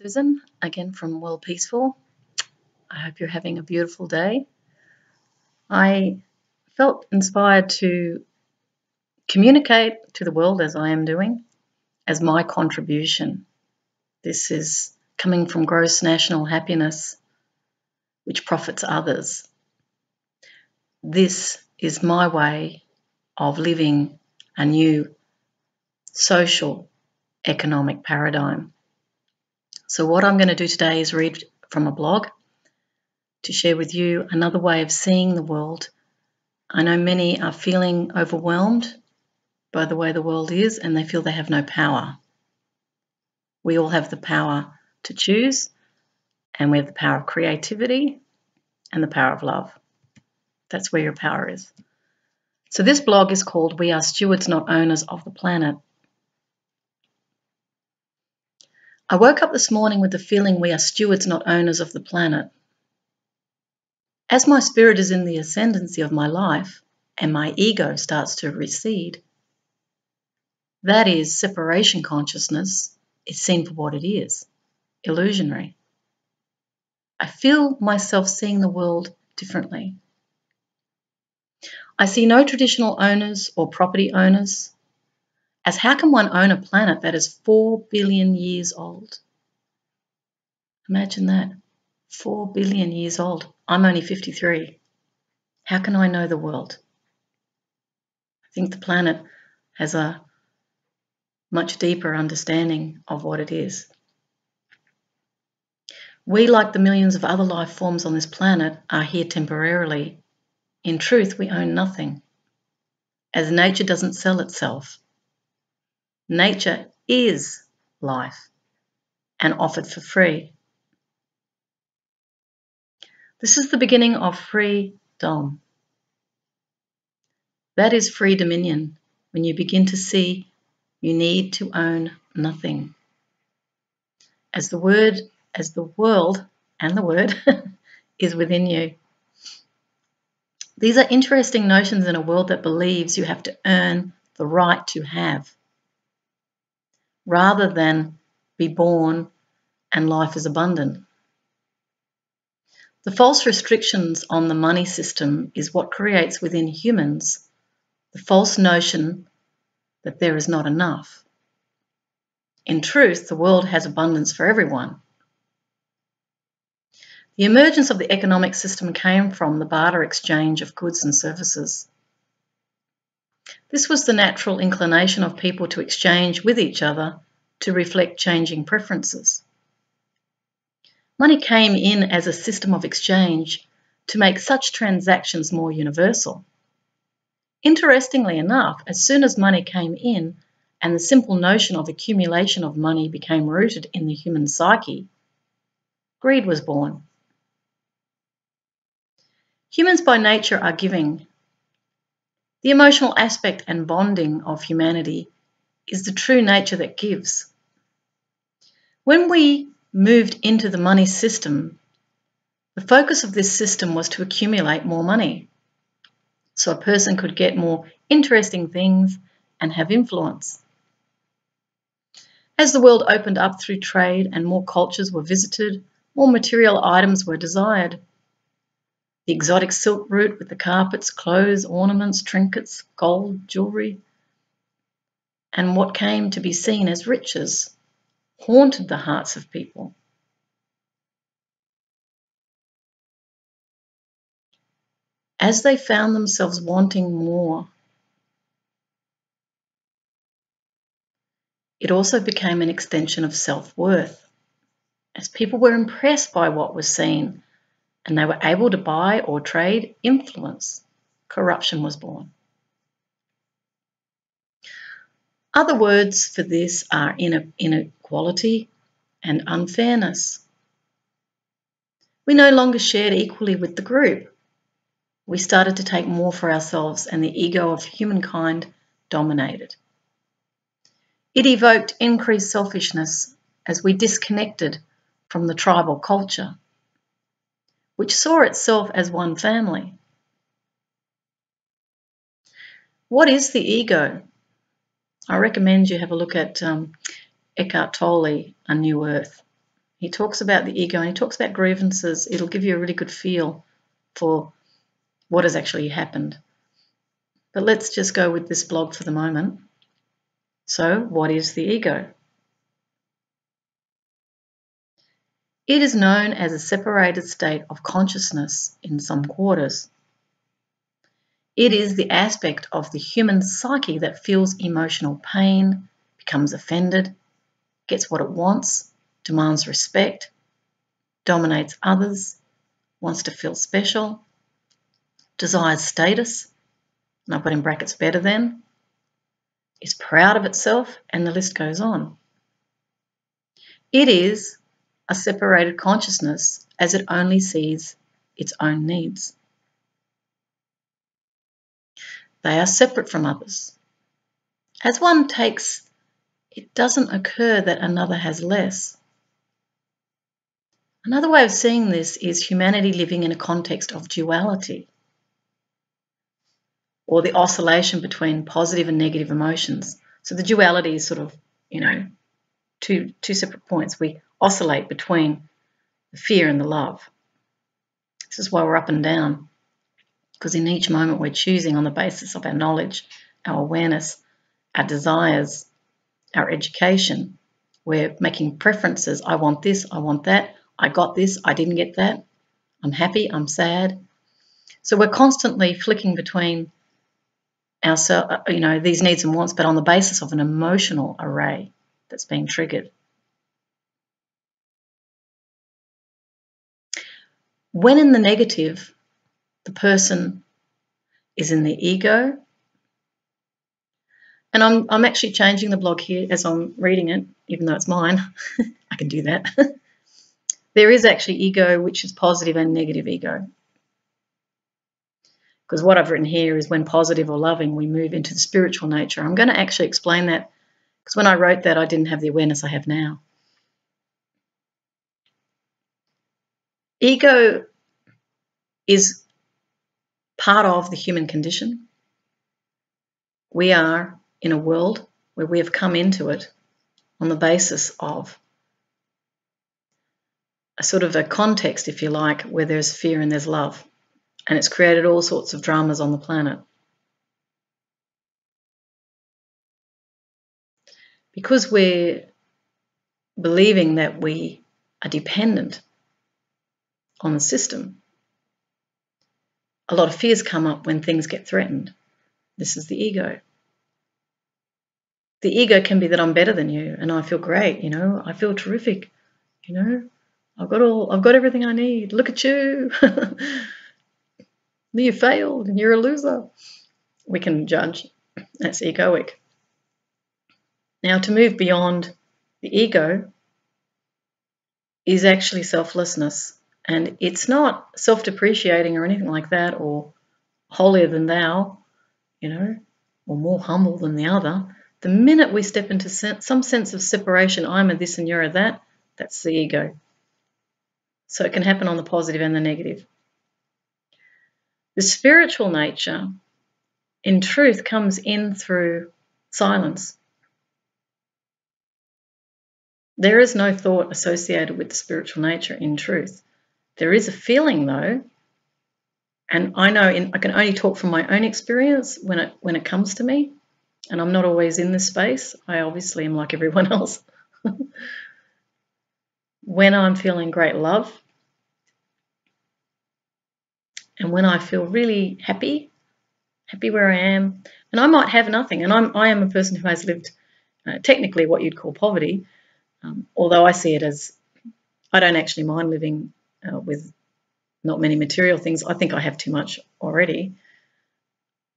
Susan, again from Worldpeacefull. I hope you're having a beautiful day. I felt inspired to communicate to the world as I am doing as my contribution. This is coming from gross national happiness, which profits others. This is my way of living a new social economic paradigm. So, what I'm going to do today is read from a blog to share with you another way of seeing the world. I know many are feeling overwhelmed by the way the world is and they feel they have no power. We all have the power to choose, and we have the power of creativity and the power of love. That's where your power is. So, this blog is called We Are Stewards, Not Owners of the Planet. I woke up this morning with the feeling we are stewards, not owners of the planet. As my spirit is in the ascendancy of my life and my ego starts to recede, that is, separation consciousness is seen for what it is illusionary. I feel myself seeing the world differently. I see no traditional owners or property owners as how can one own a planet that is 4 billion years old? Imagine that. 4 billion years old. I'm only 53. How can I know the world? I think the planet has a much deeper understanding of what it is. We, like the millions of other life forms on this planet, are here temporarily. In truth, we own nothing, as nature doesn't sell itself. Nature is life and offered for free. This is the beginning of freedom. That is free dominion when you begin to see you need to own nothing. As the word, as the world and the word is within you. These are interesting notions in a world that believes you have to earn the right to have rather than be born and life is abundant. The false restrictions on the money system is what creates within humans the false notion that there is not enough. In truth, the world has abundance for everyone. The emergence of the economic system came from the barter exchange of goods and services. This was the natural inclination of people to exchange with each other to reflect changing preferences. Money came in as a system of exchange to make such transactions more universal. Interestingly enough, as soon as money came in and the simple notion of accumulation of money became rooted in the human psyche, greed was born. Humans by nature are giving. The emotional aspect and bonding of humanity is the true nature that gives. When we moved into the money system, the focus of this system was to accumulate more money so a person could get more interesting things and have influence. As the world opened up through trade and more cultures were visited, more material items were desired. The exotic silk route with the carpets, clothes, ornaments, trinkets, gold, jewellery, and what came to be seen as riches haunted the hearts of people. As they found themselves wanting more, it also became an extension of self worth. As people were impressed by what was seen and they were able to buy or trade influence, corruption was born. Other words for this are inequality and unfairness. We no longer shared equally with the group. We started to take more for ourselves, and the ego of humankind dominated. It evoked increased selfishness as we disconnected from the tribal culture, which saw itself as one family. What is the ego? I recommend you have a look at um, Eckhart Tolle, A New Earth. He talks about the ego and he talks about grievances. It'll give you a really good feel for what has actually happened. But let's just go with this blog for the moment. So, what is the ego? It is known as a separated state of consciousness in some quarters. It is the aspect of the human psyche that feels emotional pain, becomes offended, gets what it wants, demands respect, dominates others, wants to feel special, desires status, and I put in brackets better than, is proud of itself, and the list goes on. It is a separated consciousness as it only sees its own needs. They are separate from others. As one takes, it doesn't occur that another has less. Another way of seeing this is humanity living in a context of duality, or the oscillation between positive and negative emotions. So the duality is sort of, you know, two, two separate points. We oscillate between the fear and the love. This is why we're up and down because in each moment we're choosing on the basis of our knowledge, our awareness, our desires, our education. We're making preferences. I want this, I want that, I got this, I didn't get that. I'm happy, I'm sad. So we're constantly flicking between ourselves, uh, you know, these needs and wants, but on the basis of an emotional array that's being triggered. When in the negative, the person is in the ego. And I'm, I'm actually changing the blog here as I'm reading it, even though it's mine. I can do that. there is actually ego, which is positive and negative ego. Because what I've written here is when positive or loving, we move into the spiritual nature. I'm going to actually explain that because when I wrote that, I didn't have the awareness I have now. Ego is part of the human condition. We are in a world where we have come into it on the basis of a sort of a context, if you like, where there's fear and there's love. And it's created all sorts of dramas on the planet. Because we're believing that we are dependent on the system, a lot of fears come up when things get threatened. This is the ego. The ego can be that I'm better than you and I feel great, you know, I feel terrific, you know, I've got all, I've got everything I need. Look at you. you failed and you're a loser. We can judge. That's egoic. Now, to move beyond the ego is actually selflessness. And it's not self depreciating or anything like that, or holier than thou, you know, or more humble than the other. The minute we step into some sense of separation, I'm a this and you're a that, that's the ego. So it can happen on the positive and the negative. The spiritual nature, in truth, comes in through silence. There is no thought associated with the spiritual nature in truth. There is a feeling though, and I know in, I can only talk from my own experience when it when it comes to me, and I'm not always in this space. I obviously am like everyone else. when I'm feeling great love, and when I feel really happy, happy where I am, and I might have nothing, and I'm I am a person who has lived uh, technically what you'd call poverty, um, although I see it as I don't actually mind living uh, with not many material things. I think I have too much already.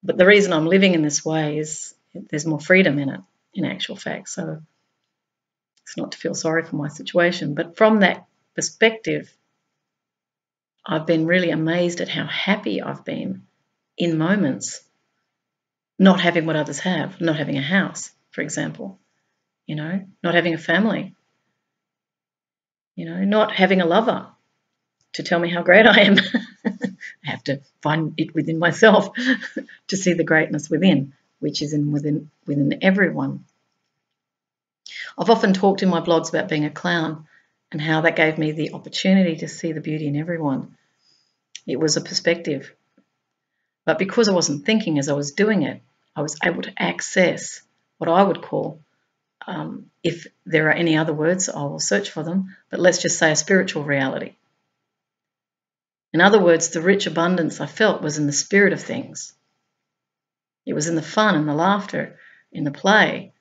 But the reason I'm living in this way is there's more freedom in it, in actual fact. So it's not to feel sorry for my situation. But from that perspective, I've been really amazed at how happy I've been in moments not having what others have, not having a house, for example, you know, not having a family, you know, not having a lover, to tell me how great I am. I have to find it within myself to see the greatness within, which is in within within everyone. I've often talked in my blogs about being a clown, and how that gave me the opportunity to see the beauty in everyone. It was a perspective. But because I wasn't thinking as I was doing it, I was able to access what I would call, um, if there are any other words, I will search for them, but let's just say a spiritual reality. In other words, the rich abundance I felt was in the spirit of things. It was in the fun and the laughter, in the play.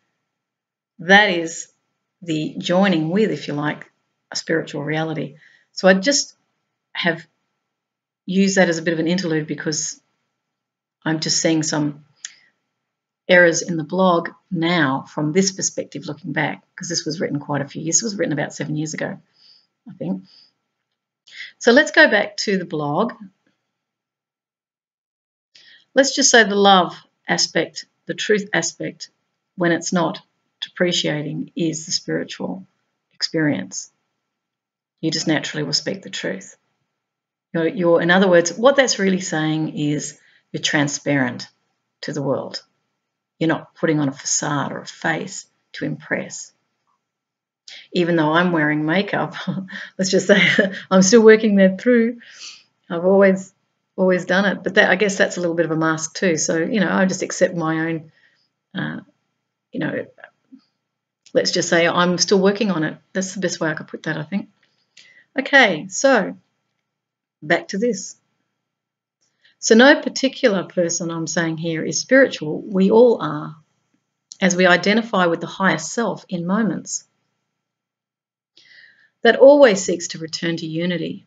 That is the joining with, if you like, a spiritual reality. So I just have used that as a bit of an interlude because I'm just seeing some errors in the blog now from this perspective looking back because this was written quite a few years. It was written about seven years ago, I think. So let's go back to the blog. Let's just say the love aspect, the truth aspect, when it's not depreciating, is the spiritual experience. You just naturally will speak the truth. You're, you're, in other words, what that's really saying is you're transparent to the world. You're not putting on a facade or a face to impress. Even though I'm wearing makeup, let's just say I'm still working that through. I've always always done it, but that, I guess that's a little bit of a mask too. So you know, I just accept my own. Uh, you know, let's just say I'm still working on it. That's the best way I could put that, I think. Okay, so back to this. So, no particular person I'm saying here is spiritual. We all are, as we identify with the higher self in moments. That always seeks to return to unity.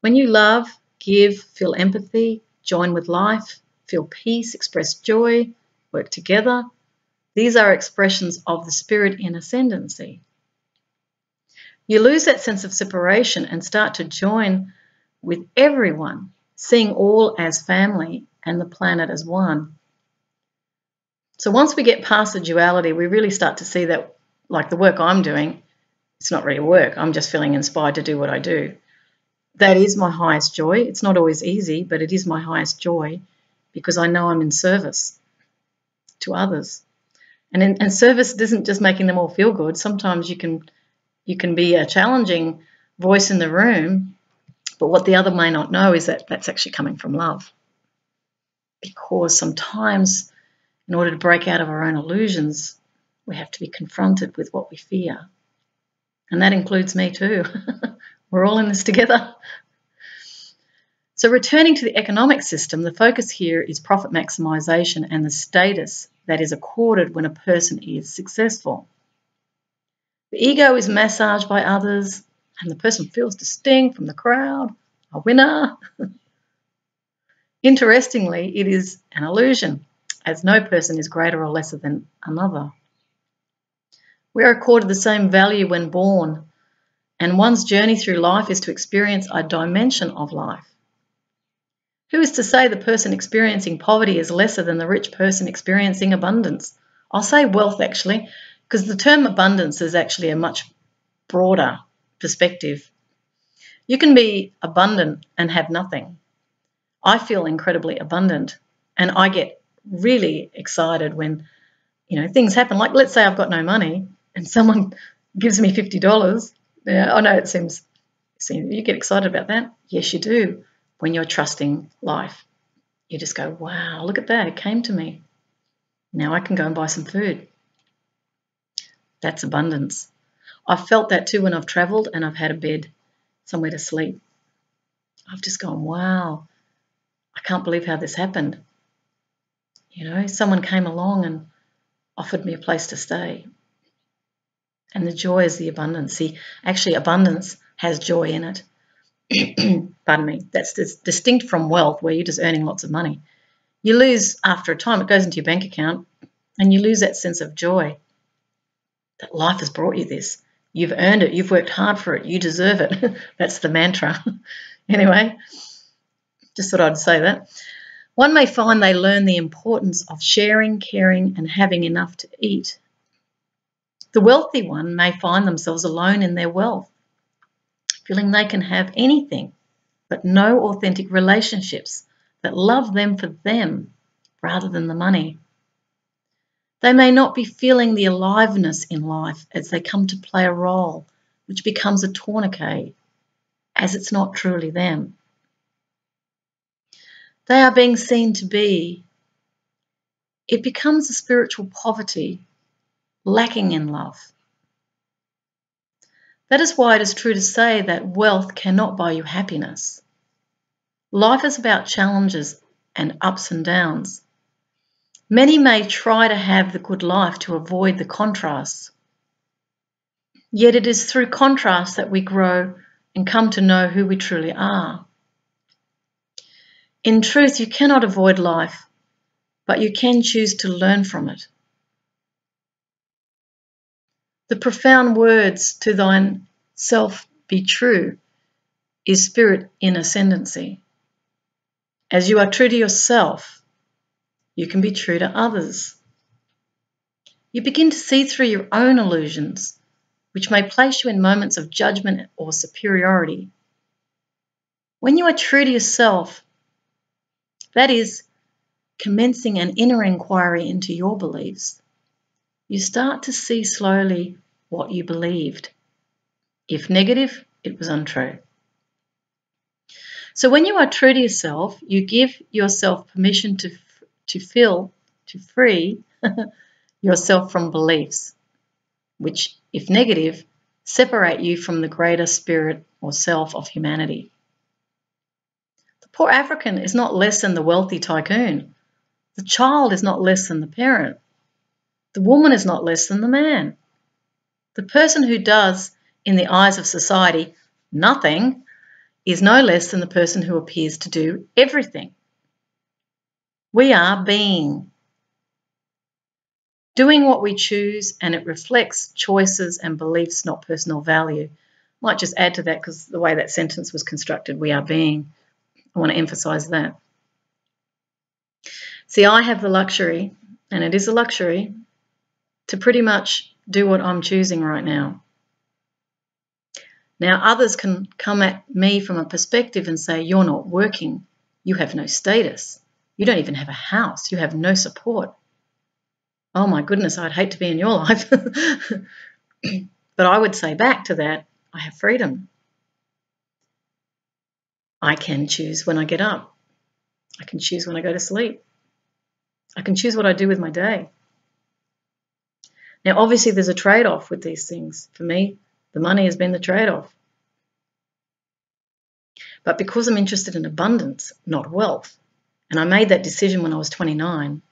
When you love, give, feel empathy, join with life, feel peace, express joy, work together, these are expressions of the spirit in ascendancy. You lose that sense of separation and start to join with everyone seeing all as family and the planet as one. So once we get past the duality, we really start to see that, like the work I'm doing, it's not really work. I'm just feeling inspired to do what I do. That is my highest joy. It's not always easy, but it is my highest joy because I know I'm in service to others. And, in, and service isn't just making them all feel good. Sometimes you can you can be a challenging voice in the room but what the other may not know is that that's actually coming from love. Because sometimes, in order to break out of our own illusions, we have to be confronted with what we fear. And that includes me too. We're all in this together. So, returning to the economic system, the focus here is profit maximisation and the status that is accorded when a person is successful. The ego is massaged by others, and the person feels distinct from the crowd, a winner. Interestingly, it is an illusion, as no person is greater or lesser than another. We are accorded the same value when born, and one's journey through life is to experience a dimension of life. Who is to say the person experiencing poverty is lesser than the rich person experiencing abundance? I'll say wealth actually, because the term abundance is actually a much broader perspective. You can be abundant and have nothing. I feel incredibly abundant and I get really excited when you know things happen. Like let's say I've got no money and someone gives me $50 yeah, I know it seems you get excited about that? Yes you do. When you're trusting life you just go wow look at that it came to me. Now I can go and buy some food. That's abundance I've felt that too when I've traveled and I've had a bed, somewhere to sleep. I've just gone, wow, I can't believe how this happened. You know, someone came along and offered me a place to stay. And the joy is the abundance. See, actually, abundance has joy in it. Pardon me. That's distinct from wealth, where you're just earning lots of money. You lose after a time, it goes into your bank account, and you lose that sense of joy that life has brought you this. You've earned it. You've worked hard for it. You deserve it. That's the mantra. anyway, just thought I'd say that. One may find they learn the importance of sharing, caring, and having enough to eat. The wealthy one may find themselves alone in their wealth, feeling they can have anything but no authentic relationships that love them for them rather than the money. They may not be feeling the aliveness in life as they come to play a role which becomes a tourniquet, as it's not truly them. They are being seen to be. It becomes a spiritual poverty, lacking in love. That is why it is true to say that wealth cannot buy you happiness. Life is about challenges and ups and downs. Many may try to have the good life to avoid the contrasts. Yet it is through contrast that we grow and come to know who we truly are. In truth, you cannot avoid life, but you can choose to learn from it. The profound words to thine self be true is spirit in ascendancy. As you are true to yourself, you can be true to others. You begin to see through your own illusions, which may place you in moments of judgment or superiority. When you are true to yourself, that is, commencing an inner inquiry into your beliefs, you start to see slowly what you believed. If negative, it was untrue. So when you are true to yourself, you give yourself permission to to fill, to free yourself from beliefs, which, if negative, separate you from the greater spirit or self of humanity. The poor African is not less than the wealthy tycoon. The child is not less than the parent. The woman is not less than the man. The person who does, in the eyes of society, nothing is no less than the person who appears to do everything. We are being. Doing what we choose and it reflects choices and beliefs, not personal value. Might just add to that because the way that sentence was constructed, we are being. I want to emphasize that. See, I have the luxury, and it is a luxury, to pretty much do what I'm choosing right now. Now, others can come at me from a perspective and say, You're not working, you have no status. You don't even have a house. You have no support. Oh my goodness, I'd hate to be in your life. but I would say back to that, I have freedom. I can choose when I get up. I can choose when I go to sleep. I can choose what I do with my day. Now, obviously, there's a trade off with these things. For me, the money has been the trade off. But because I'm interested in abundance, not wealth, and I made that decision when I was 29.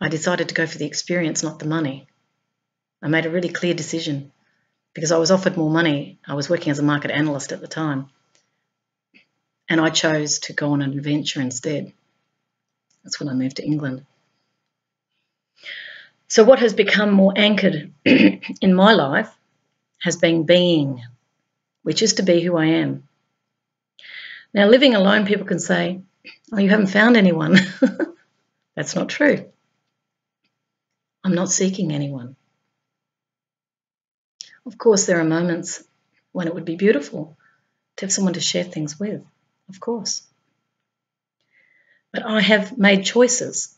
I decided to go for the experience, not the money. I made a really clear decision because I was offered more money. I was working as a market analyst at the time. And I chose to go on an adventure instead. That's when I moved to England. So, what has become more anchored in my life has been being, which is to be who I am. Now, living alone, people can say, Oh, you haven't found anyone. That's not true. I'm not seeking anyone. Of course, there are moments when it would be beautiful to have someone to share things with, of course. But I have made choices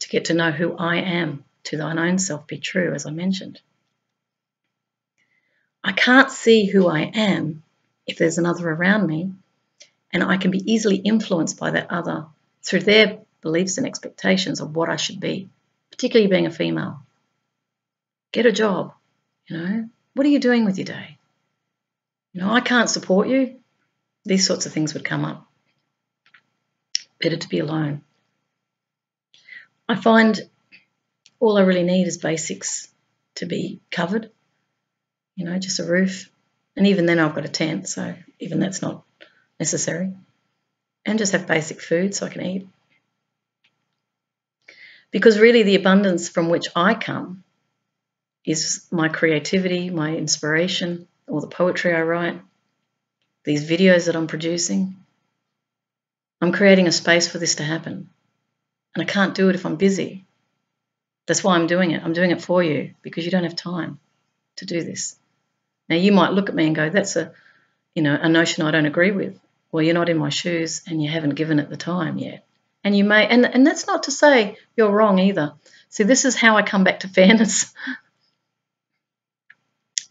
to get to know who I am, to thine own self be true, as I mentioned. I can't see who I am if there's another around me and I can be easily influenced by that other through their beliefs and expectations of what I should be, particularly being a female. Get a job, you know. What are you doing with your day? You know, I can't support you. These sorts of things would come up. Better to be alone. I find all I really need is basics to be covered. You know, just a roof. And even then, I've got a tent, so even that's not necessary, and just have basic food so I can eat. Because really, the abundance from which I come is my creativity, my inspiration, all the poetry I write, these videos that I'm producing. I'm creating a space for this to happen. And I can't do it if I'm busy. That's why I'm doing it. I'm doing it for you because you don't have time to do this. Now you might look at me and go, that's a you know, a notion I don't agree with well, you're not in my shoes and you haven't given it the time yet. And you may, and, and that's not to say you're wrong either. See, this is how I come back to fairness.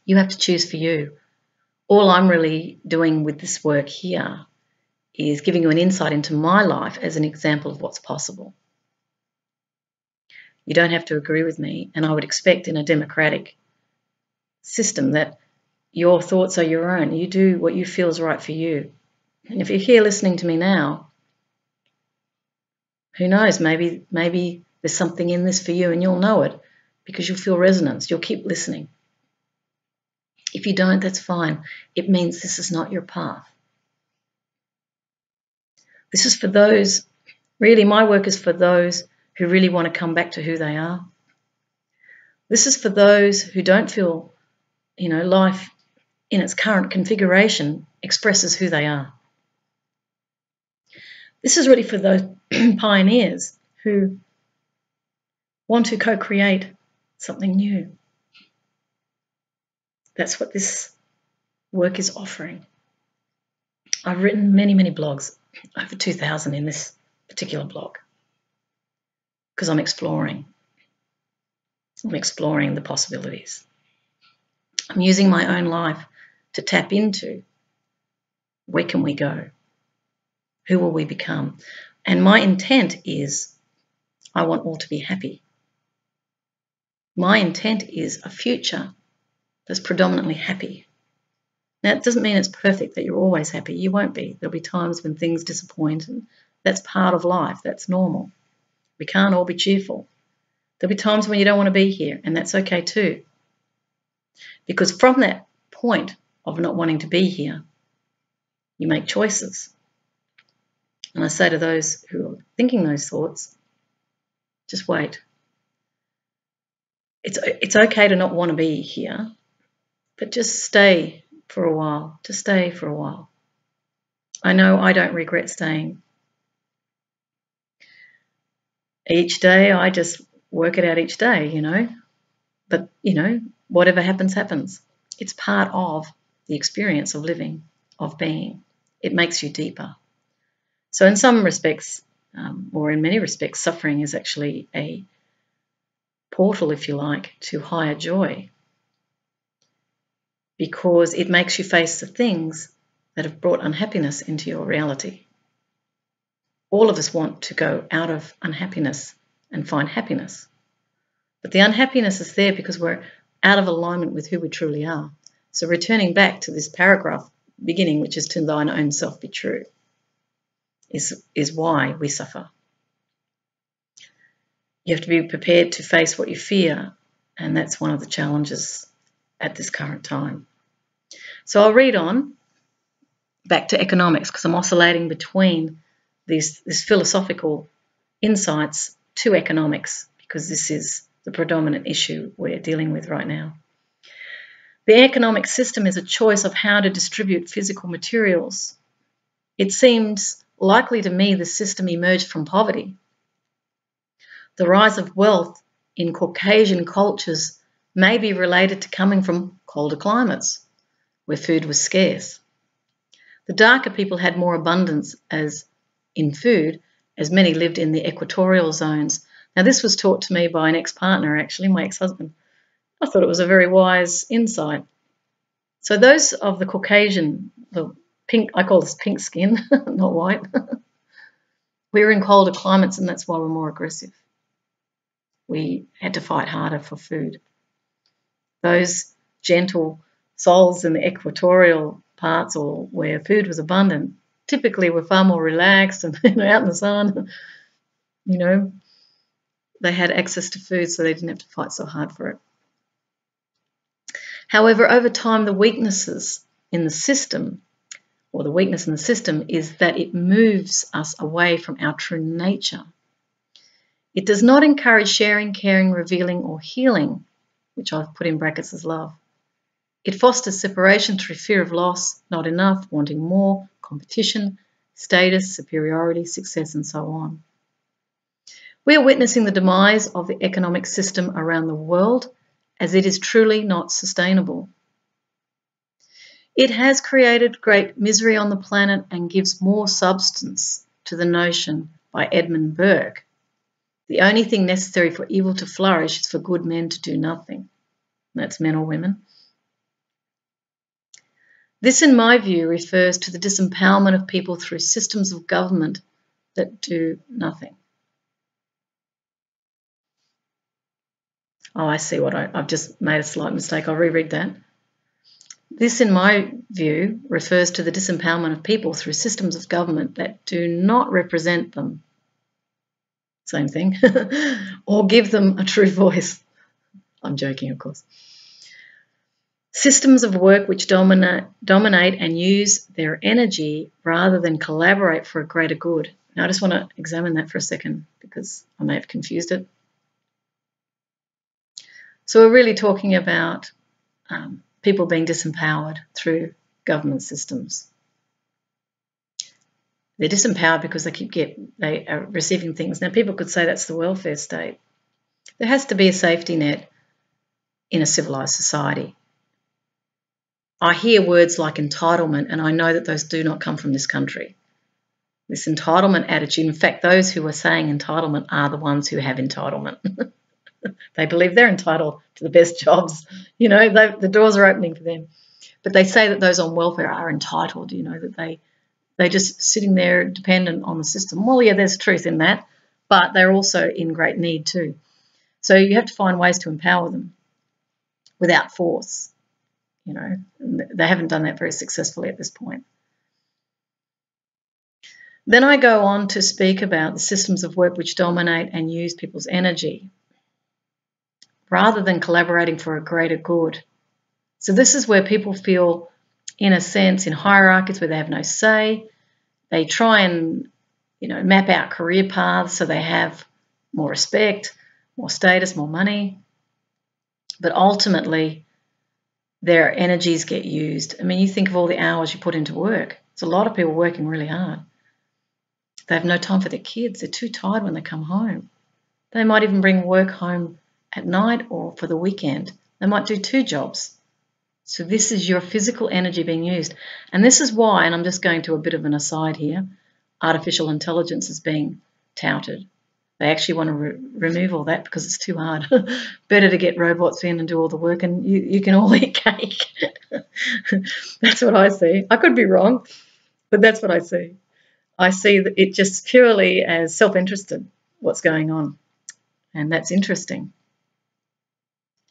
You have to choose for you. All I'm really doing with this work here is giving you an insight into my life as an example of what's possible. You don't have to agree with me, and I would expect in a democratic system that your thoughts are your own. You do what you feel is right for you. And if you're here listening to me now, who knows, maybe maybe there's something in this for you and you'll know it because you'll feel resonance. You'll keep listening. If you don't, that's fine. It means this is not your path. This is for those, really, my work is for those who really want to come back to who they are. This is for those who don't feel, you know, life in its current configuration expresses who they are. This is really for those pioneers who want to co create something new. That's what this work is offering. I've written many, many blogs, over 2,000 in this particular blog, because I'm exploring. I'm exploring the possibilities. I'm using my own life to tap into where can we go? Who will we become? And my intent is I want all to be happy. My intent is a future that's predominantly happy. Now, it doesn't mean it's perfect that you're always happy. You won't be. There'll be times when things disappoint, and that's part of life. That's normal. We can't all be cheerful. There'll be times when you don't want to be here, and that's okay too. Because from that point of not wanting to be here, you make choices. And I say to those who are thinking those thoughts, just wait. It's, it's okay to not want to be here, but just stay for a while. Just stay for a while. I know I don't regret staying. Each day, I just work it out each day, you know. But, you know, whatever happens, happens. It's part of the experience of living, of being. It makes you deeper. So, in some respects, um, or in many respects, suffering is actually a portal, if you like, to higher joy because it makes you face the things that have brought unhappiness into your reality. All of us want to go out of unhappiness and find happiness. But the unhappiness is there because we're out of alignment with who we truly are. So, returning back to this paragraph beginning, which is to thine own self be true, is, is why we suffer. You have to be prepared to face what you fear, and that's one of the challenges at this current time. So I'll read on back to economics because I'm oscillating between these this philosophical insights to economics because this is the predominant issue we're dealing with right now. The economic system is a choice of how to distribute physical materials. It seems likely to me the system emerged from poverty. The rise of wealth in Caucasian cultures may be related to coming from colder climates where food was scarce. The darker people had more abundance as in food, as many lived in the equatorial zones. Now, this was taught to me by an ex partner, actually, my ex husband. I thought it was a very wise insight. So, those of the Caucasian, the pink, I call this pink skin, not white, we're in colder climates, and that's why we're more aggressive. We had to fight harder for food. Those gentle souls in the equatorial parts or where food was abundant typically were far more relaxed and you know, out in the sun. You know, they had access to food, so they didn't have to fight so hard for it. However, over time, the weaknesses in the system, or the weakness in the system, is that it moves us away from our true nature. It does not encourage sharing, caring, revealing, or healing, which I've put in brackets as love. It fosters separation through fear of loss, not enough, wanting more, competition, status, superiority, success, and so on. We are witnessing the demise of the economic system around the world as it is truly not sustainable. It has created great misery on the planet and gives more substance to the notion by Edmund Burke. The only thing necessary for evil to flourish is for good men to do nothing. That's men or women. This, in my view, refers to the disempowerment of people through systems of government that do nothing. Oh, I see what I, I've just made a slight mistake. I'll reread that. This, in my view, refers to the disempowerment of people through systems of government that do not represent them. Same thing. or give them a true voice. I'm joking, of course. Systems of work which dominate, dominate and use their energy rather than collaborate for a greater good. Now, I just want to examine that for a second because I may have confused it. So, we're really talking about um, people being disempowered through government systems. They're disempowered because they keep get they are receiving things. Now, people could say that's the welfare state. There has to be a safety net in a civilized society. I hear words like entitlement, and I know that those do not come from this country. This entitlement attitude, in fact, those who are saying entitlement are the ones who have entitlement. they believe they're entitled to the best jobs. You know, they, the doors are opening for them. But they say that those on welfare are entitled, you know, that they, they're just sitting there dependent on the system. Well, yeah, there's truth in that, but they're also in great need too. So you have to find ways to empower them without force. You know, they haven't done that very successfully at this point. Then I go on to speak about the systems of work which dominate and use people's energy rather than collaborating for a greater good. So, this is where people feel, in a sense, in hierarchies where they have no say. They try and, you know, map out career paths so they have more respect, more status, more money. But ultimately, their energies get used. I mean, you think of all the hours you put into work. It's a lot of people working really hard. They have no time for their kids. They're too tired when they come home. They might even bring work home at night or for the weekend. They might do two jobs. So this is your physical energy being used. And this is why, and I'm just going to a bit of an aside here, artificial intelligence is being touted. They actually want to re remove all that because it's too hard. Better to get robots in and do all the work, and you, you can all eat cake. that's what I see. I could be wrong, but that's what I see. I see it just purely as self interested, what's going on. And that's interesting.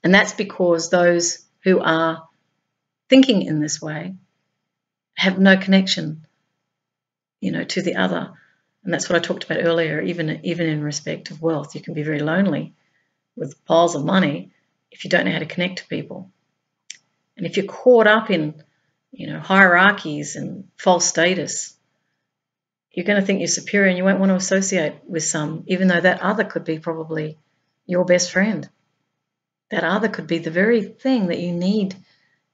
And that's because those who are thinking in this way have no connection, you know, to the other. And that's what I talked about earlier, even, even in respect of wealth. You can be very lonely with piles of money if you don't know how to connect to people. And if you're caught up in, you know, hierarchies and false status, you're going to think you're superior and you won't want to associate with some, even though that other could be probably your best friend. That other could be the very thing that you need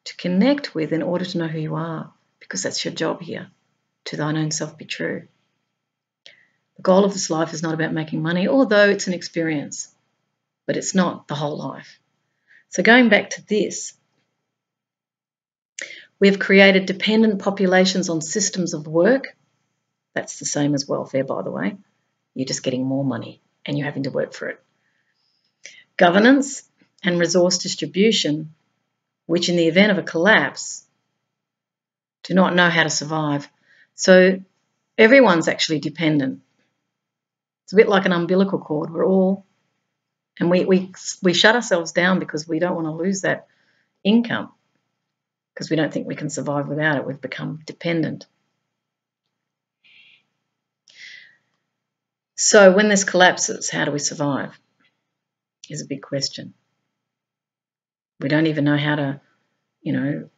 to connect with in order to know who you are, because that's your job here. To thine own self be true. The goal of this life is not about making money, although it's an experience, but it's not the whole life. So, going back to this, we have created dependent populations on systems of work. That's the same as welfare, by the way. You're just getting more money and you're having to work for it. Governance and resource distribution, which in the event of a collapse, do not know how to survive. So everyone's actually dependent it's a bit like an umbilical cord. We're all, and we, we, we shut ourselves down because we don't want to lose that income because we don't think we can survive without it. We've become dependent. So when this collapses, how do we survive? Is a big question. We don't even know how to, you know,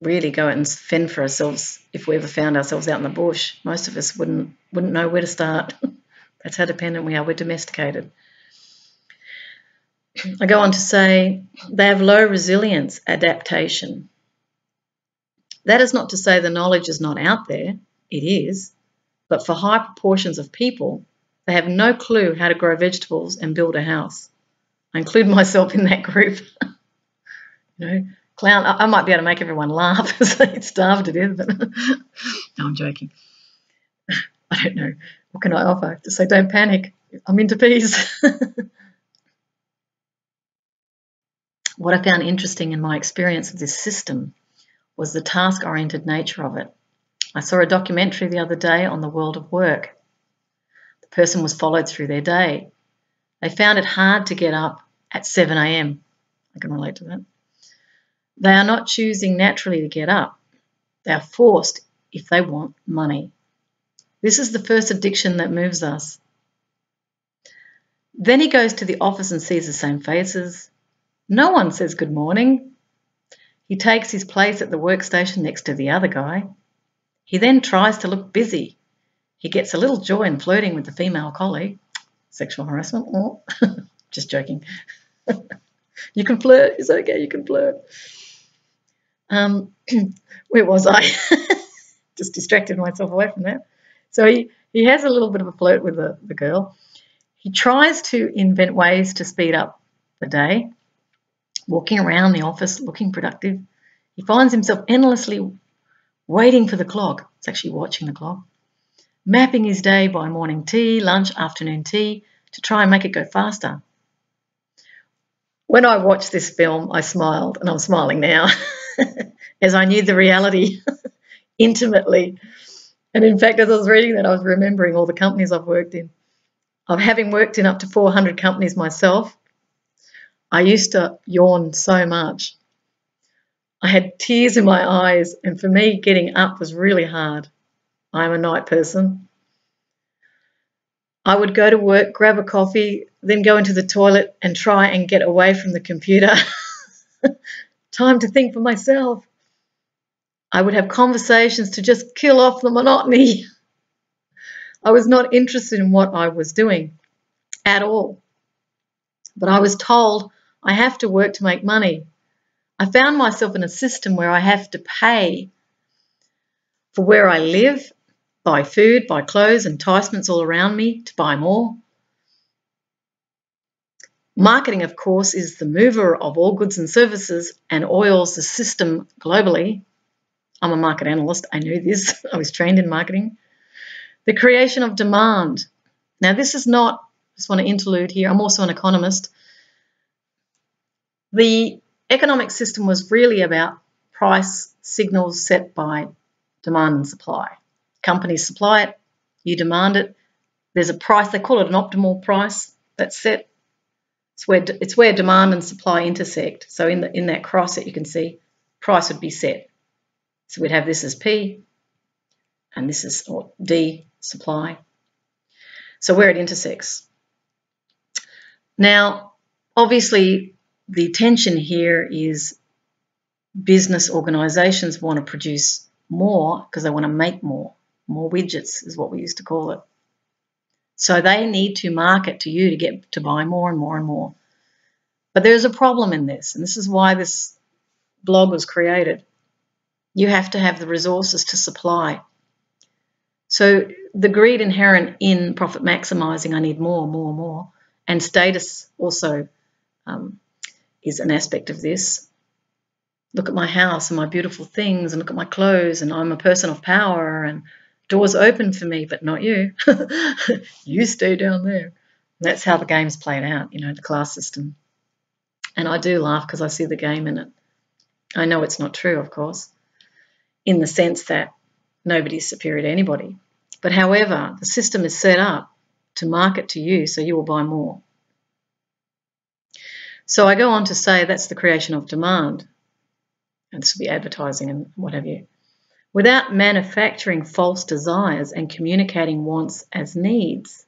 really go out and fend for ourselves if we ever found ourselves out in the bush. Most of us wouldn't wouldn't know where to start. That's how dependent we are. We're domesticated. I go on to say they have low resilience adaptation. That is not to say the knowledge is not out there, it is, but for high proportions of people, they have no clue how to grow vegetables and build a house. I include myself in that group. you know, clown. I, I, might be able to make everyone laugh as they starved to death, but no, I'm joking. I don't know. What can I offer? To say, don't panic. I'm into peas. what I found interesting in my experience of this system was the task oriented nature of it. I saw a documentary the other day on the world of work. The person was followed through their day. They found it hard to get up at 7 a.m. I can relate to that. They are not choosing naturally to get up. They are forced if they want money. This is the first addiction that moves us. Then he goes to the office and sees the same faces. No one says good morning. He takes his place at the workstation next to the other guy. He then tries to look busy. He gets a little joy in flirting with the female colleague. Sexual harassment? Oh. Just joking. you can flirt. It's okay. You can flirt. Um, where was I? Just distracted myself away from that. So he, he has a little bit of a flirt with the, the girl. He tries to invent ways to speed up the day, walking around the office looking productive. He finds himself endlessly waiting for the clock. It's actually watching the clock. Mapping his day by morning tea, lunch, afternoon tea to try and make it go faster. When I watched this film, I smiled, and I'm smiling now, as I knew the reality intimately. And in fact, as I was reading that, I was remembering all the companies I've worked in. Of having worked in up to 400 companies myself, I used to yawn so much. I had tears in my eyes, and for me, getting up was really hard. I'm a night person. I would go to work, grab a coffee, then go into the toilet and try and get away from the computer. Time to think for myself. I would have conversations to just kill off the monotony. I was not interested in what I was doing at all. But I was told I have to work to make money. I found myself in a system where I have to pay for where I live, buy food, buy clothes, enticements all around me to buy more. Marketing, of course, is the mover of all goods and services and oils the system globally. I'm a market analyst. I knew this. I was trained in marketing. The creation of demand. Now, this is not, just want to interlude here. I'm also an economist. The economic system was really about price signals set by demand and supply. Companies supply it, you demand it. There's a price, they call it an optimal price that's set. It's where, it's where demand and supply intersect. So in, the, in that cross that you can see, price would be set. So we'd have this as P, and this is or D, supply. So where it intersects. Now, obviously, the tension here is business organisations want to produce more because they want to make more. More widgets is what we used to call it. So they need to market to you to get to buy more and more and more. But there's a problem in this, and this is why this blog was created. You have to have the resources to supply. So the greed inherent in profit maximizing, I need more, more, more, and status also um, is an aspect of this. Look at my house and my beautiful things, and look at my clothes, and I'm a person of power, and doors open for me, but not you. you stay down there. And that's how the game's played out, you know, the class system. And I do laugh because I see the game in it. I know it's not true, of course in the sense that nobody's superior to anybody. But however, the system is set up to market to you so you will buy more. So I go on to say that's the creation of demand. And this will be advertising and what have you. Without manufacturing false desires and communicating wants as needs,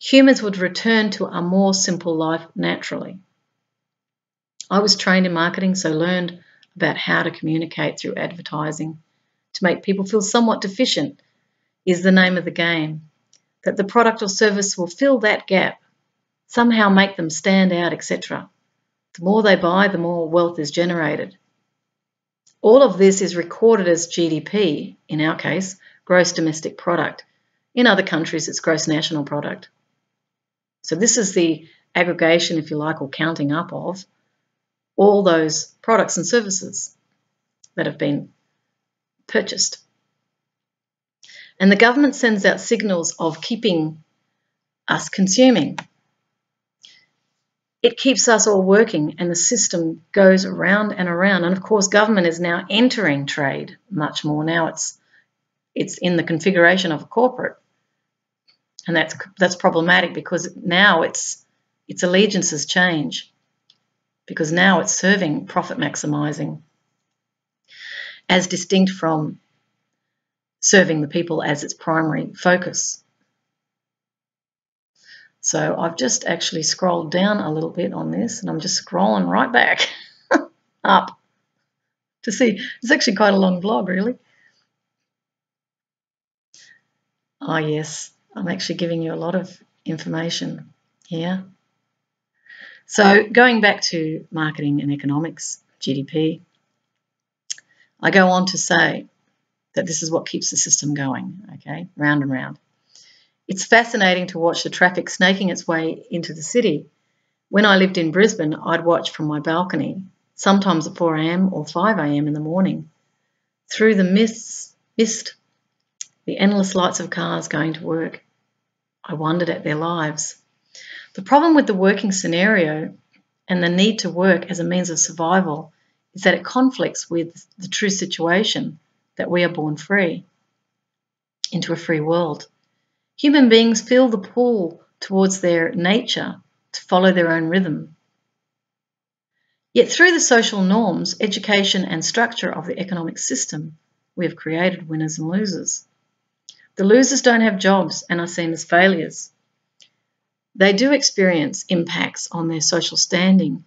humans would return to a more simple life naturally. I was trained in marketing, so learned about how to communicate through advertising to make people feel somewhat deficient is the name of the game. That the product or service will fill that gap, somehow make them stand out, etc. The more they buy, the more wealth is generated. All of this is recorded as GDP, in our case, gross domestic product. In other countries, it's gross national product. So this is the aggregation, if you like, or counting up of all those products and services that have been purchased. And the government sends out signals of keeping us consuming. It keeps us all working and the system goes around and around. And of course, government is now entering trade much more. Now it's it's in the configuration of a corporate. And that's that's problematic because now its its allegiances change. Because now it's serving profit maximizing as distinct from serving the people as its primary focus. So I've just actually scrolled down a little bit on this and I'm just scrolling right back up to see. It's actually quite a long blog, really. Oh, yes, I'm actually giving you a lot of information here. So going back to marketing and economics, GDP, I go on to say that this is what keeps the system going, okay, round and round. It's fascinating to watch the traffic snaking its way into the city. When I lived in Brisbane, I'd watch from my balcony, sometimes at 4 a.m. or 5 a.m. in the morning. Through the mists, mist, the endless lights of cars going to work, I wondered at their lives. The problem with the working scenario and the need to work as a means of survival is that it conflicts with the true situation that we are born free into a free world. Human beings feel the pull towards their nature to follow their own rhythm. Yet through the social norms, education and structure of the economic system, we have created winners and losers. The losers don't have jobs and are seen as failures. They do experience impacts on their social standing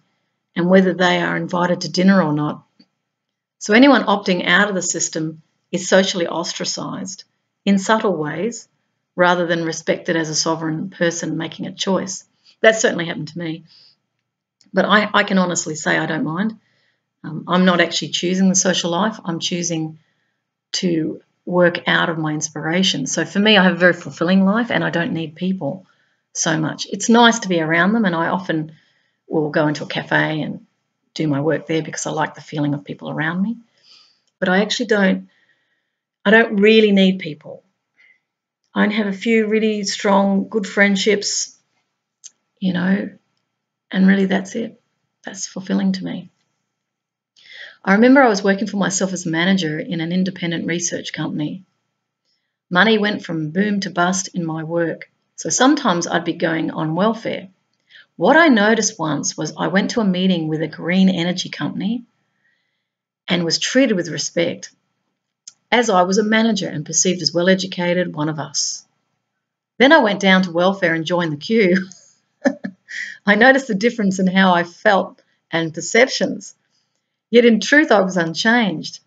and whether they are invited to dinner or not. So anyone opting out of the system is socially ostracised in subtle ways rather than respected as a sovereign person making a choice. That certainly happened to me. But I, I can honestly say I don't mind. Um, I'm not actually choosing the social life, I'm choosing to work out of my inspiration. So for me, I have a very fulfilling life and I don't need people so much. It's nice to be around them, and I often will go into a cafe and do my work there because I like the feeling of people around me. But I actually don't. I don't really need people. I have a few really strong, good friendships, you know, and really that's it. That's fulfilling to me. I remember I was working for myself as a manager in an independent research company. Money went from boom to bust in my work, so sometimes I'd be going on welfare. What I noticed once was I went to a meeting with a green energy company and was treated with respect as I was a manager and perceived as well educated, one of us. Then I went down to welfare and joined the queue. I noticed the difference in how I felt and perceptions. Yet in truth, I was unchanged.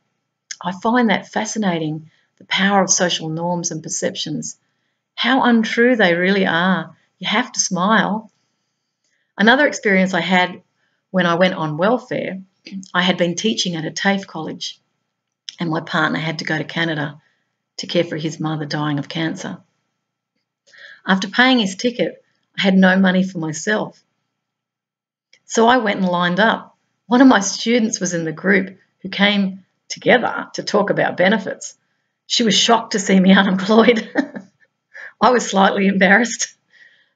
I find that fascinating the power of social norms and perceptions, how untrue they really are. You have to smile. Another experience I had when I went on welfare, I had been teaching at a TAFE college and my partner had to go to Canada to care for his mother dying of cancer. After paying his ticket, I had no money for myself. So I went and lined up. One of my students was in the group who came together to talk about benefits. She was shocked to see me unemployed. I was slightly embarrassed,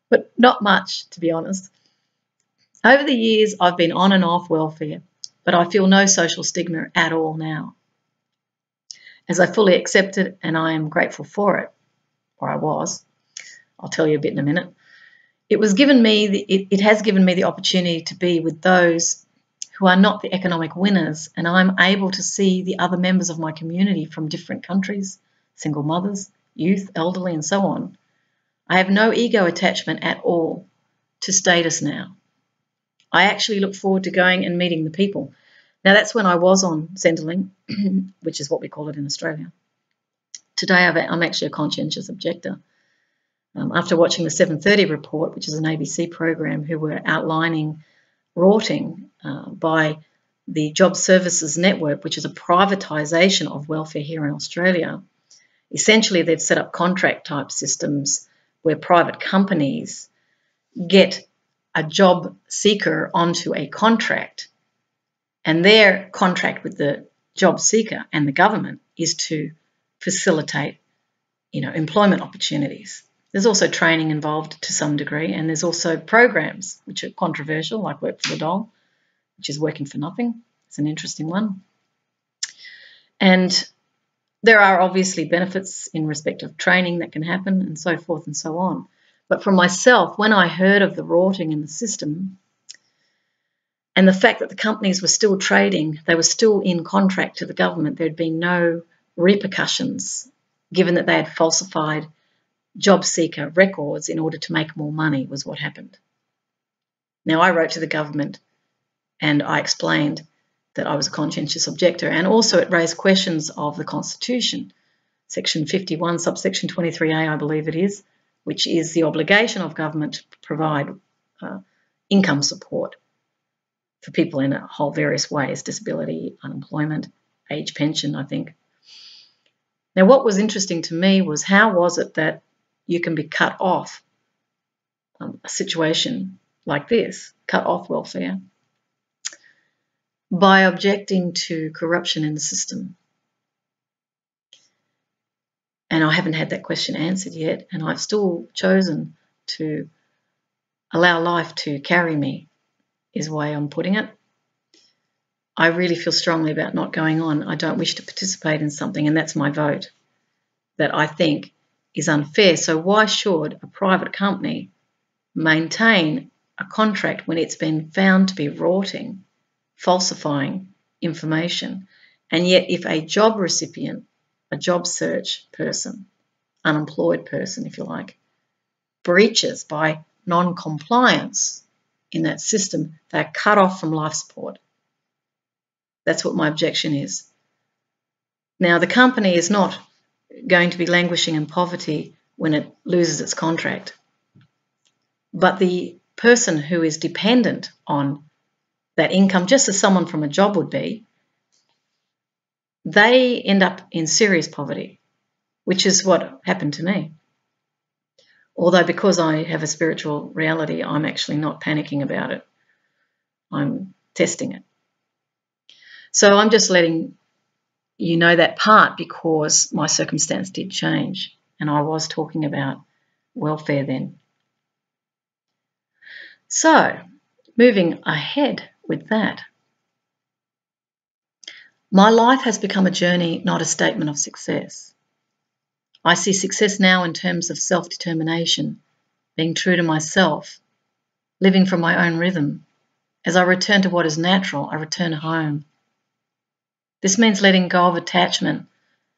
but not much, to be honest. Over the years, I've been on and off welfare, but I feel no social stigma at all now as I fully accept it and I am grateful for it, or I was. I'll tell you a bit in a minute. It was given me the, it, it has given me the opportunity to be with those who are not the economic winners, and I'm able to see the other members of my community from different countries, single mothers, youth, elderly, and so on. I have no ego attachment at all to status now. I actually look forward to going and meeting the people. Now, that's when I was on Centrelink, which is what we call it in Australia. Today, I'm actually a conscientious objector. Um, after watching the 730 report, which is an ABC program, who were outlining rorting uh, by the Job Services Network, which is a privatisation of welfare here in Australia. Essentially, they've set up contract type systems where private companies get a job seeker onto a contract and their contract with the job seeker and the government is to facilitate, you know, employment opportunities. There's also training involved to some degree, and there's also programs which are controversial, like Work for the Dole, which is working for nothing. It's an interesting one. And there are obviously benefits in respect of training that can happen and so forth and so on. But for myself, when I heard of the rorting in the system and the fact that the companies were still trading, they were still in contract to the government, there had been no repercussions given that they had falsified job seeker records in order to make more money, was what happened. Now, I wrote to the government and I explained that I was a conscientious objector. And also, it raised questions of the Constitution, Section 51, subsection 23A, I believe it is, which is the obligation of government to provide uh, income support for people in a whole various ways disability, unemployment, age pension, I think. Now, what was interesting to me was how was it that you can be cut off um, a situation like this, cut off welfare, by objecting to corruption in the system. And I haven't had that question answered yet, and I've still chosen to allow life to carry me, is the way I'm putting it. I really feel strongly about not going on. I don't wish to participate in something, and that's my vote, that I think is unfair. So, why should a private company maintain a contract when it's been found to be rorting falsifying information. And yet, if a job recipient, a job search person, unemployed person, if you like, breaches by non compliance in that system, they're cut off from life support. That's what my objection is. Now, the company is not going to be languishing in poverty when it loses its contract, but the person who is dependent on that income, just as someone from a job would be, they end up in serious poverty, which is what happened to me. Although, because I have a spiritual reality, I'm actually not panicking about it. I'm testing it. So I'm just letting you know that part because my circumstance did change and I was talking about welfare then. So, moving ahead with that. My life has become a journey, not a statement of success. I see success now in terms of self determination, being true to myself, living from my own rhythm. As I return to what is natural, I return home. This means letting go of attachment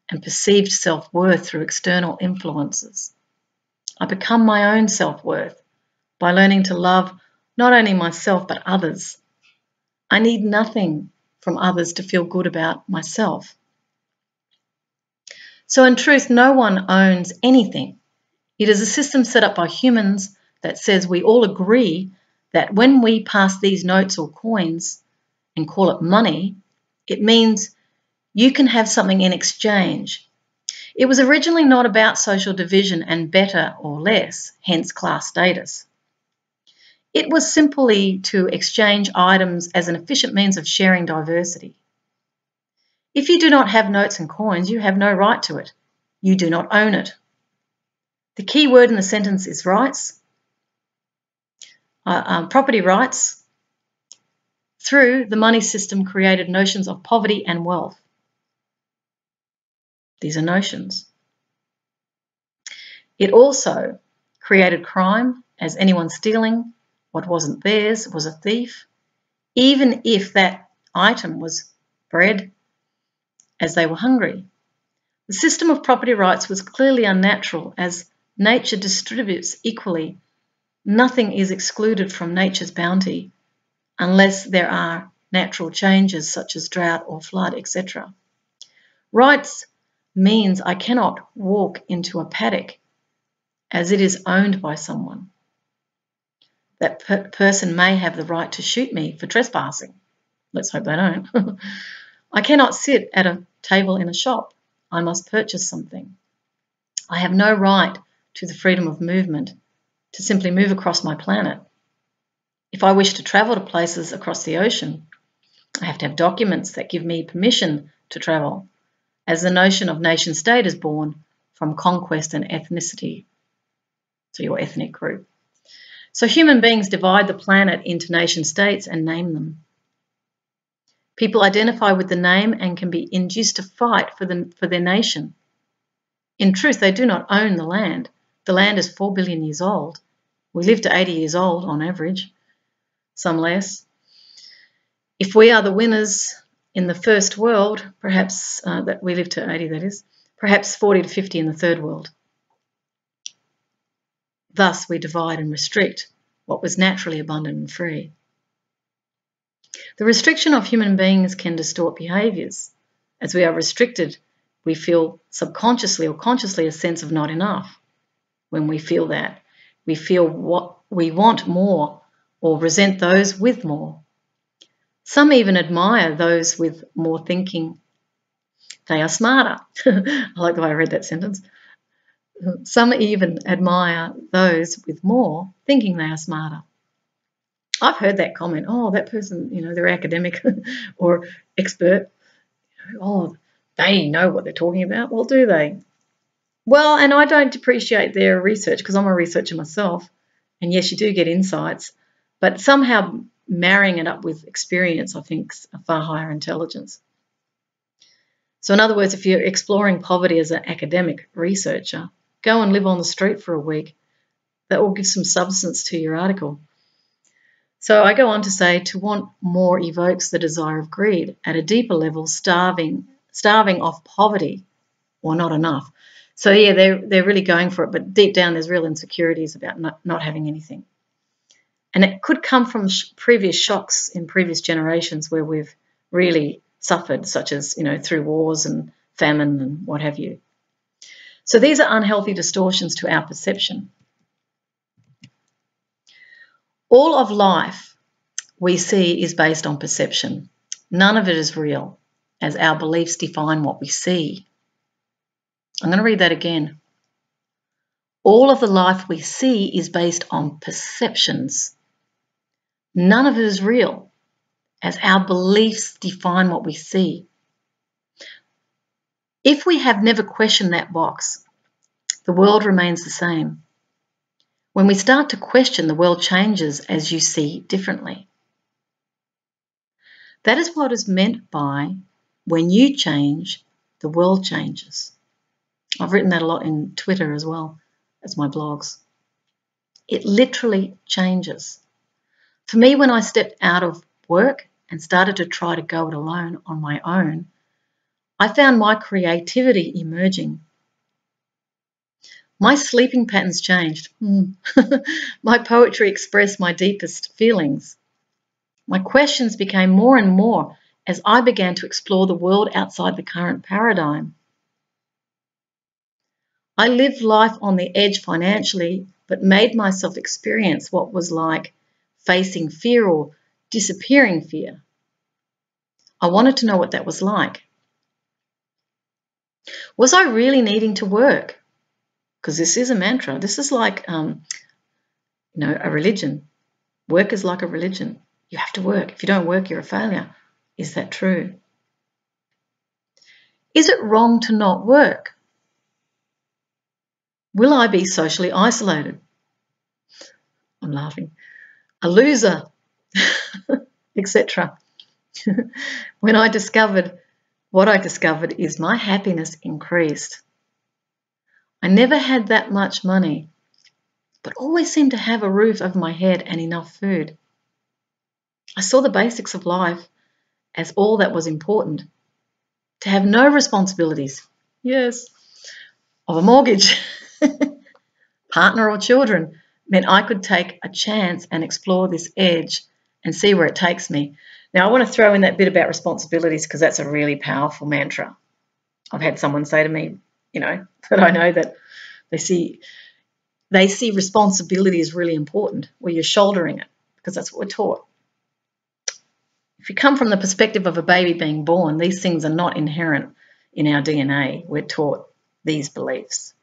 and perceived self worth through external influences. I become my own self worth by learning to love not only myself but others I need nothing from others to feel good about myself. So, in truth, no one owns anything. It is a system set up by humans that says we all agree that when we pass these notes or coins and call it money, it means you can have something in exchange. It was originally not about social division and better or less, hence class status. It was simply to exchange items as an efficient means of sharing diversity. If you do not have notes and coins, you have no right to it. You do not own it. The key word in the sentence is rights, uh, um, property rights. Through the money system created notions of poverty and wealth. These are notions. It also created crime as anyone stealing, what wasn't theirs was a thief, even if that item was bread, as they were hungry. The system of property rights was clearly unnatural as nature distributes equally. Nothing is excluded from nature's bounty unless there are natural changes such as drought or flood, etc. Rights means I cannot walk into a paddock as it is owned by someone that per person may have the right to shoot me for trespassing. Let's hope they don't. I cannot sit at a table in a shop. I must purchase something. I have no right to the freedom of movement to simply move across my planet. If I wish to travel to places across the ocean, I have to have documents that give me permission to travel, as the notion of nation state is born from conquest and ethnicity. so your ethnic group. So human beings divide the planet into nation states and name them. People identify with the name and can be induced to fight for, the, for their nation. In truth, they do not own the land. The land is 4 billion years old. We live to 80 years old on average, some less. If we are the winners in the first world, perhaps uh, that we live to 80, that is, perhaps 40 to 50 in the third world. Thus, we divide and restrict what was naturally abundant and free. The restriction of human beings can distort behaviours. As we are restricted, we feel subconsciously or consciously a sense of not enough. When we feel that, we feel what we want more or resent those with more. Some even admire those with more thinking. They are smarter. I like the way I read that sentence. Some even admire those with more, thinking they are smarter. I've heard that comment, oh, that person, you know, they're academic or expert. Oh, they know what they're talking about. Well, do they? Well, and I don't depreciate their research because I'm a researcher myself. And yes, you do get insights, but somehow marrying it up with experience, I think, is a far higher intelligence. So, in other words, if you're exploring poverty as an academic researcher, go and live on the street for a week. That will give some substance to your article. So I go on to say to want more evokes the desire of greed. At a deeper level, starving, starving off poverty or not enough. So yeah, they're, they're really going for it, but deep down there's real insecurities about not, not having anything. And it could come from sh previous shocks in previous generations where we've really suffered, such as, you know, through wars and famine and what have you. So these are unhealthy distortions to our perception. All of life we see is based on perception. None of it is real, as our beliefs define what we see. I'm going to read that again. All of the life we see is based on perceptions. None of it is real, as our beliefs define what we see. If we have never questioned that box, the world remains the same. When we start to question, the world changes as you see differently. That is what is meant by when you change, the world changes. I've written that a lot in Twitter as well as my blogs. It literally changes. For me, when I stepped out of work and started to try to go it alone on my own, I found my creativity emerging. My sleeping patterns changed. Hmm. my poetry expressed my deepest feelings. My questions became more and more as I began to explore the world outside the current paradigm. I lived life on the edge financially, but made myself experience what was like facing fear or disappearing fear. I wanted to know what that was like. Was I really needing to work? Because this is a mantra. This is like, um, you know, a religion. Work is like a religion. You have to work. If you don't work, you're a failure. Is that true? Is it wrong to not work? Will I be socially isolated? I'm laughing. A loser, etc. when I discovered what I discovered is my happiness increased. I never had that much money, but always seemed to have a roof over my head and enough food. I saw the basics of life as all that was important. To have no responsibilities, yes, of a mortgage, partner, or children meant I could take a chance and explore this edge and see where it takes me. Now, I want to throw in that bit about responsibilities because that's a really powerful mantra. I've had someone say to me, you know, that I know that they see they see responsibility as really important where you're shouldering it because that's what we're taught. If you come from the perspective of a baby being born, these things are not inherent in our DNA. We're taught these beliefs.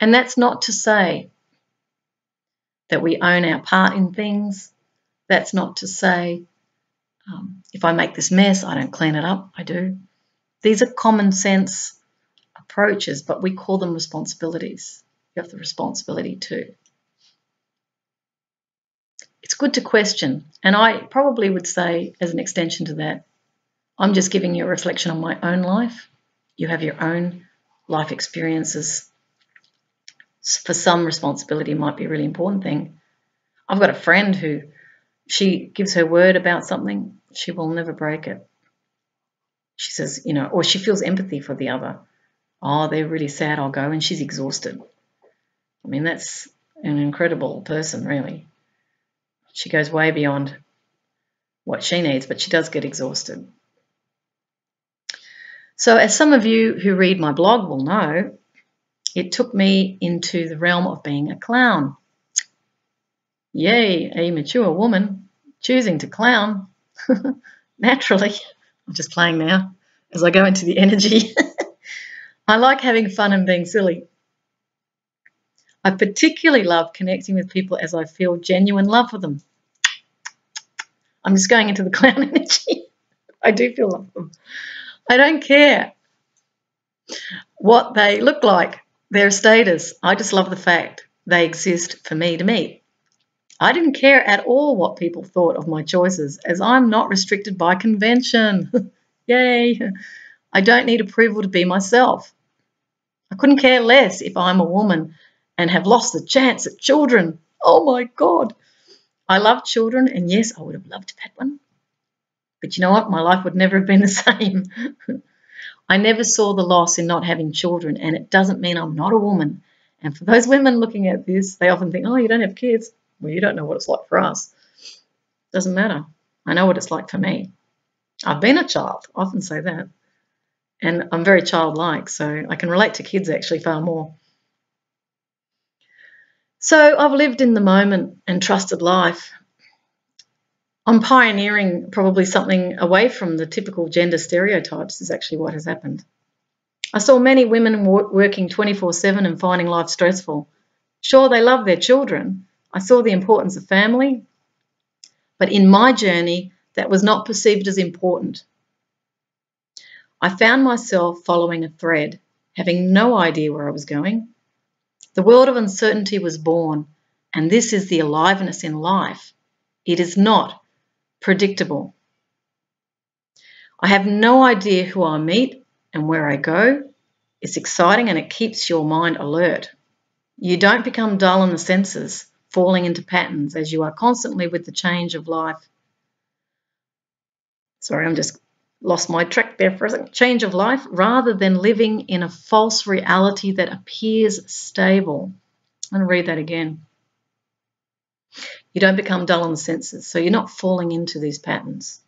And that's not to say that we own our part in things. That's not to say um, if I make this mess, I don't clean it up. I do. These are common sense approaches, but we call them responsibilities. you have the responsibility too. It's good to question, and I probably would say, as an extension to that, I'm just giving you a reflection on my own life. You have your own life experiences. For some, responsibility might be a really important thing. I've got a friend who she gives her word about something, she will never break it. She says, you know, or she feels empathy for the other. Oh, they're really sad, I'll go, and she's exhausted. I mean, that's an incredible person, really. She goes way beyond what she needs, but she does get exhausted. So, as some of you who read my blog will know, it took me into the realm of being a clown. Yay, a mature woman choosing to clown. Naturally, I'm just playing now as I go into the energy. I like having fun and being silly. I particularly love connecting with people as I feel genuine love for them. I'm just going into the clown energy. I do feel love for them. I don't care what they look like, their status. I just love the fact they exist for me to meet. I didn't care at all what people thought of my choices, as I'm not restricted by convention. Yay! I don't need approval to be myself. I couldn't care less if I'm a woman and have lost the chance at children. Oh my God! I love children, and yes, I would have loved to have had one. But you know what? My life would never have been the same. I never saw the loss in not having children, and it doesn't mean I'm not a woman. And for those women looking at this, they often think, oh, you don't have kids. Well, you don't know what it's like for us. Doesn't matter. I know what it's like for me. I've been a child, I often say that. And I'm very childlike, so I can relate to kids actually far more. So I've lived in the moment and trusted life. I'm pioneering probably something away from the typical gender stereotypes, is actually what has happened. I saw many women working 24 7 and finding life stressful. Sure, they love their children. I saw the importance of family, but in my journey, that was not perceived as important. I found myself following a thread, having no idea where I was going. The world of uncertainty was born, and this is the aliveness in life. It is not predictable. I have no idea who I meet and where I go. It's exciting and it keeps your mind alert. You don't become dull in the senses, falling into patterns as you are constantly with the change of life. Sorry, I'm just lost my track there for a second. Change of life rather than living in a false reality that appears stable. I'm going to read that again. You don't become dull in the senses, so you're not falling into these patterns.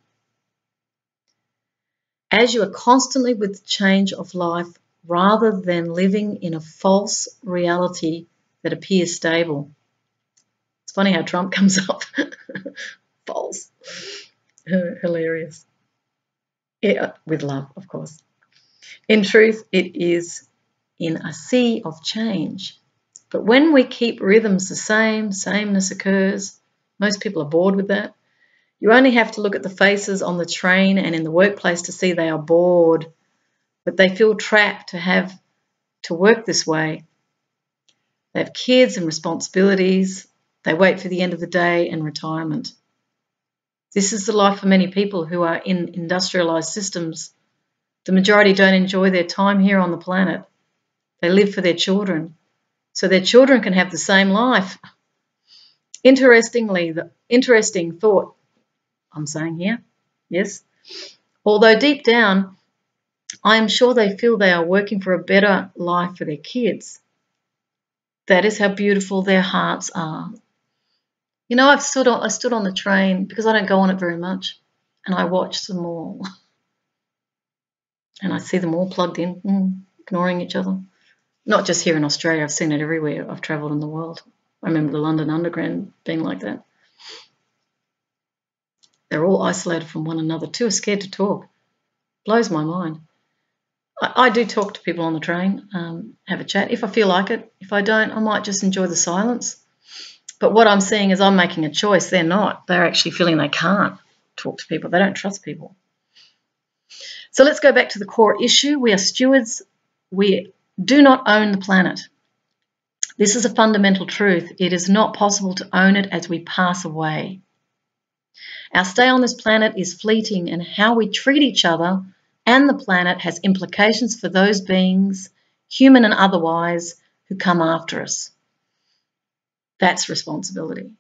As you are constantly with change of life rather than living in a false reality that appears stable. It's funny how Trump comes up. false. Hilarious. Yeah, with love, of course. In truth, it is in a sea of change. But when we keep rhythms the same, sameness occurs. Most people are bored with that. You only have to look at the faces on the train and in the workplace to see they are bored, but they feel trapped to have to work this way. They have kids and responsibilities. They wait for the end of the day and retirement. This is the life for many people who are in industrialized systems. The majority don't enjoy their time here on the planet. They live for their children, so their children can have the same life. Interestingly, the interesting thought I'm saying here, yes. Although deep down, I am sure they feel they are working for a better life for their kids. That is how beautiful their hearts are. You know, I've stood on I stood on the train because I don't go on it very much, and I watch them all, and I see them all plugged in, mm, ignoring each other. Not just here in Australia, I've seen it everywhere. I've travelled in the world. I remember the London Underground being like that. They're all isolated from one another, too are scared to talk. Blows my mind. I, I do talk to people on the train, um, have a chat if I feel like it. If I don't, I might just enjoy the silence. But what I'm seeing is I'm making a choice. They're not. They're actually feeling they can't talk to people. They don't trust people. So let's go back to the core issue. We are stewards. We do not own the planet. This is a fundamental truth. It is not possible to own it as we pass away. Our stay on this planet is fleeting, and how we treat each other and the planet has implications for those beings, human and otherwise, who come after us. That's responsibility.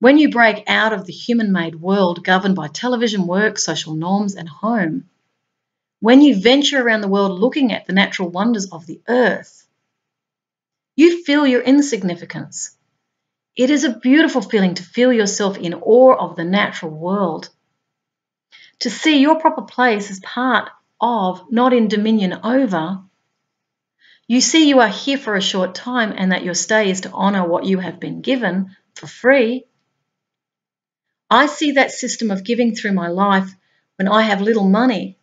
When you break out of the human made world governed by television, work, social norms, and home, when you venture around the world looking at the natural wonders of the earth, you feel your insignificance. It is a beautiful feeling to feel yourself in awe of the natural world. To see your proper place as part of, not in dominion over. You see you are here for a short time and that your stay is to honour what you have been given for free. I see that system of giving through my life when I have little money.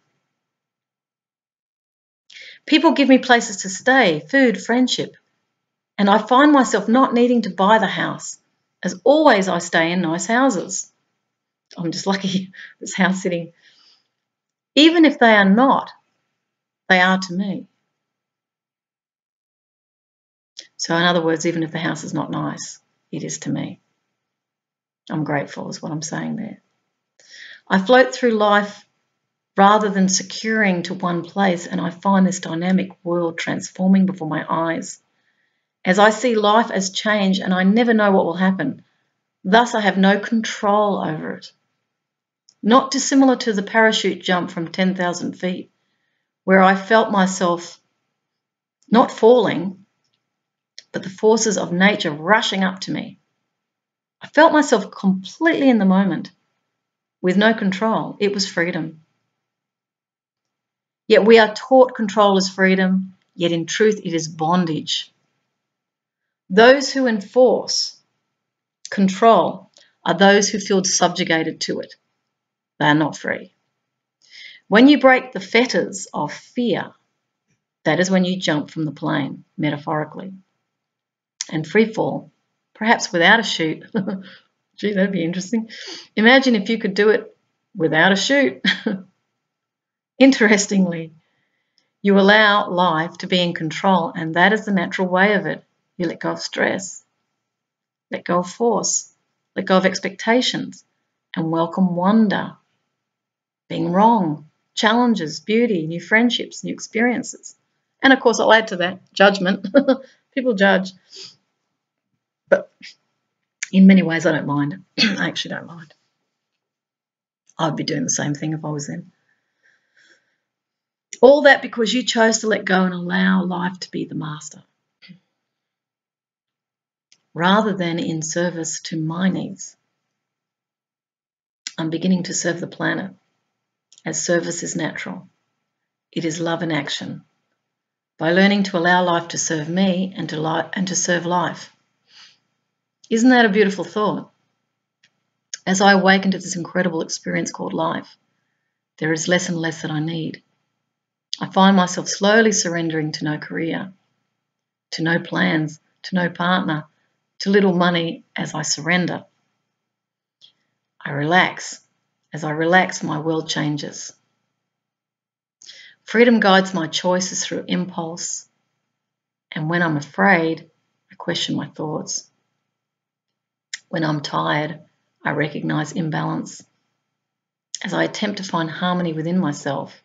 People give me places to stay, food, friendship and I find myself not needing to buy the house, as always I stay in nice houses. I'm just lucky this house sitting. Even if they are not, they are to me. So, in other words, even if the house is not nice, it is to me. I'm grateful, is what I'm saying there. I float through life rather than securing to one place, and I find this dynamic world transforming before my eyes as I see life as change and I never know what will happen. Thus, I have no control over it. Not dissimilar to the parachute jump from 10,000 feet, where I felt myself not falling, but the forces of nature rushing up to me. I felt myself completely in the moment, with no control. It was freedom. Yet we are taught control is freedom, yet in truth it is bondage. Those who enforce control are those who feel subjugated to it. They are not free. When you break the fetters of fear, that is when you jump from the plane, metaphorically. And free fall, perhaps without a chute. Gee, that'd be interesting. Imagine if you could do it without a chute. Interestingly, you allow life to be in control, and that is the natural way of it. You let go of stress, let go of force, let go of expectations, and welcome wonder, being wrong, challenges, beauty, new friendships, new experiences. And of course, I'll add to that judgment. People judge. In many ways, I don't mind. I actually don't mind. I'd be doing the same thing if I was them. All that because you chose to let go and allow life to be the master rather than in service to my needs. I'm beginning to serve the planet as service is natural. It is love in action. By learning to allow life to serve me and to, and to serve life. Isn't that a beautiful thought? As I awaken to this incredible experience called life, there is less and less that I need. I find myself slowly surrendering to no career, to no plans, to no partner, to little money as I surrender. I relax. As I relax, my world changes. Freedom guides my choices through impulse, and when I'm afraid, I question my thoughts. When I'm tired, I recognize imbalance. As I attempt to find harmony within myself,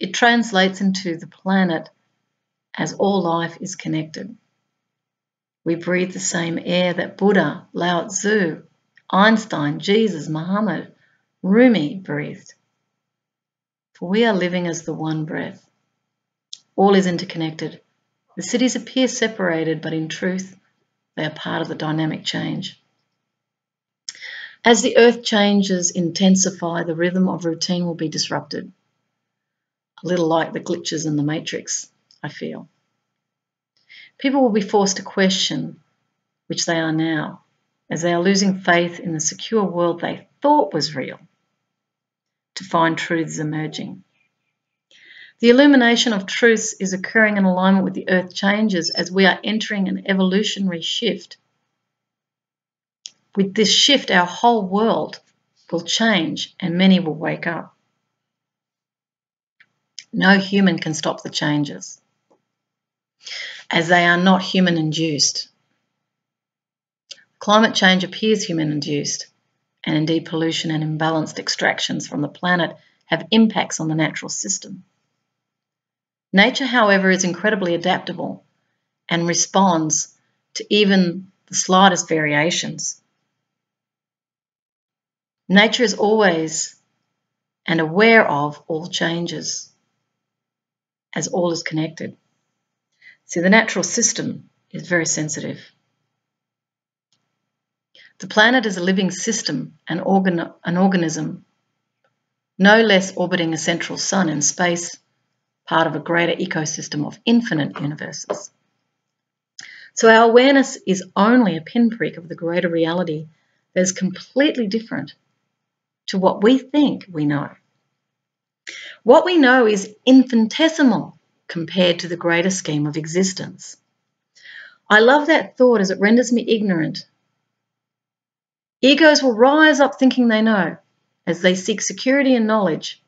it translates into the planet as all life is connected. We breathe the same air that Buddha, Lao Tzu, Einstein, Jesus, Muhammad, Rumi breathed. For we are living as the one breath. All is interconnected. The cities appear separated, but in truth, they are part of the dynamic change. As the earth changes, intensify, the rhythm of routine will be disrupted. A little like the glitches in the matrix, I feel. People will be forced to question, which they are now, as they are losing faith in the secure world they thought was real, to find truths emerging. The illumination of truths is occurring in alignment with the earth changes as we are entering an evolutionary shift. With this shift, our whole world will change and many will wake up. No human can stop the changes. as they are not human induced. Climate change appears human induced, and indeed, pollution and imbalanced extractions from the planet have impacts on the natural system. Nature, however, is incredibly adaptable and responds to even the slightest variations. Nature is always and aware of all changes, as all is connected. See, the natural system is very sensitive. The planet is a living system, an, organ an organism, no less orbiting a central sun in space, part of a greater ecosystem of infinite universes. So our awareness is only a pinprick of the greater reality that is completely different to what we think we know. What we know is infinitesimal compared to the greater scheme of existence. I love that thought as it renders me ignorant. Egos will rise up thinking they know as they seek security and knowledge,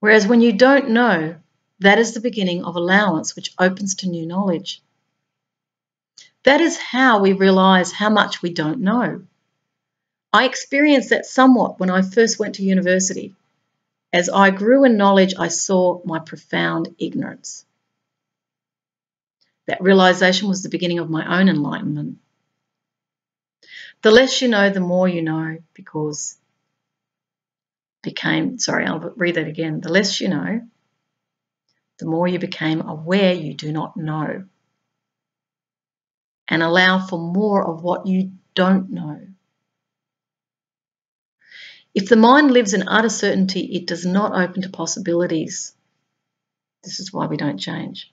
whereas when you don't know, that is the beginning of allowance which opens to new knowledge. That is how we realize how much we don't know. I experienced that somewhat when I first went to university. As I grew in knowledge, I saw my profound ignorance. That realization was the beginning of my own enlightenment. The less you know, the more you know, because became, sorry, I'll read that again. The less you know, the more you became aware you do not know. And allow for more of what you don't know. If the mind lives in utter certainty, it does not open to possibilities. This is why we don't change.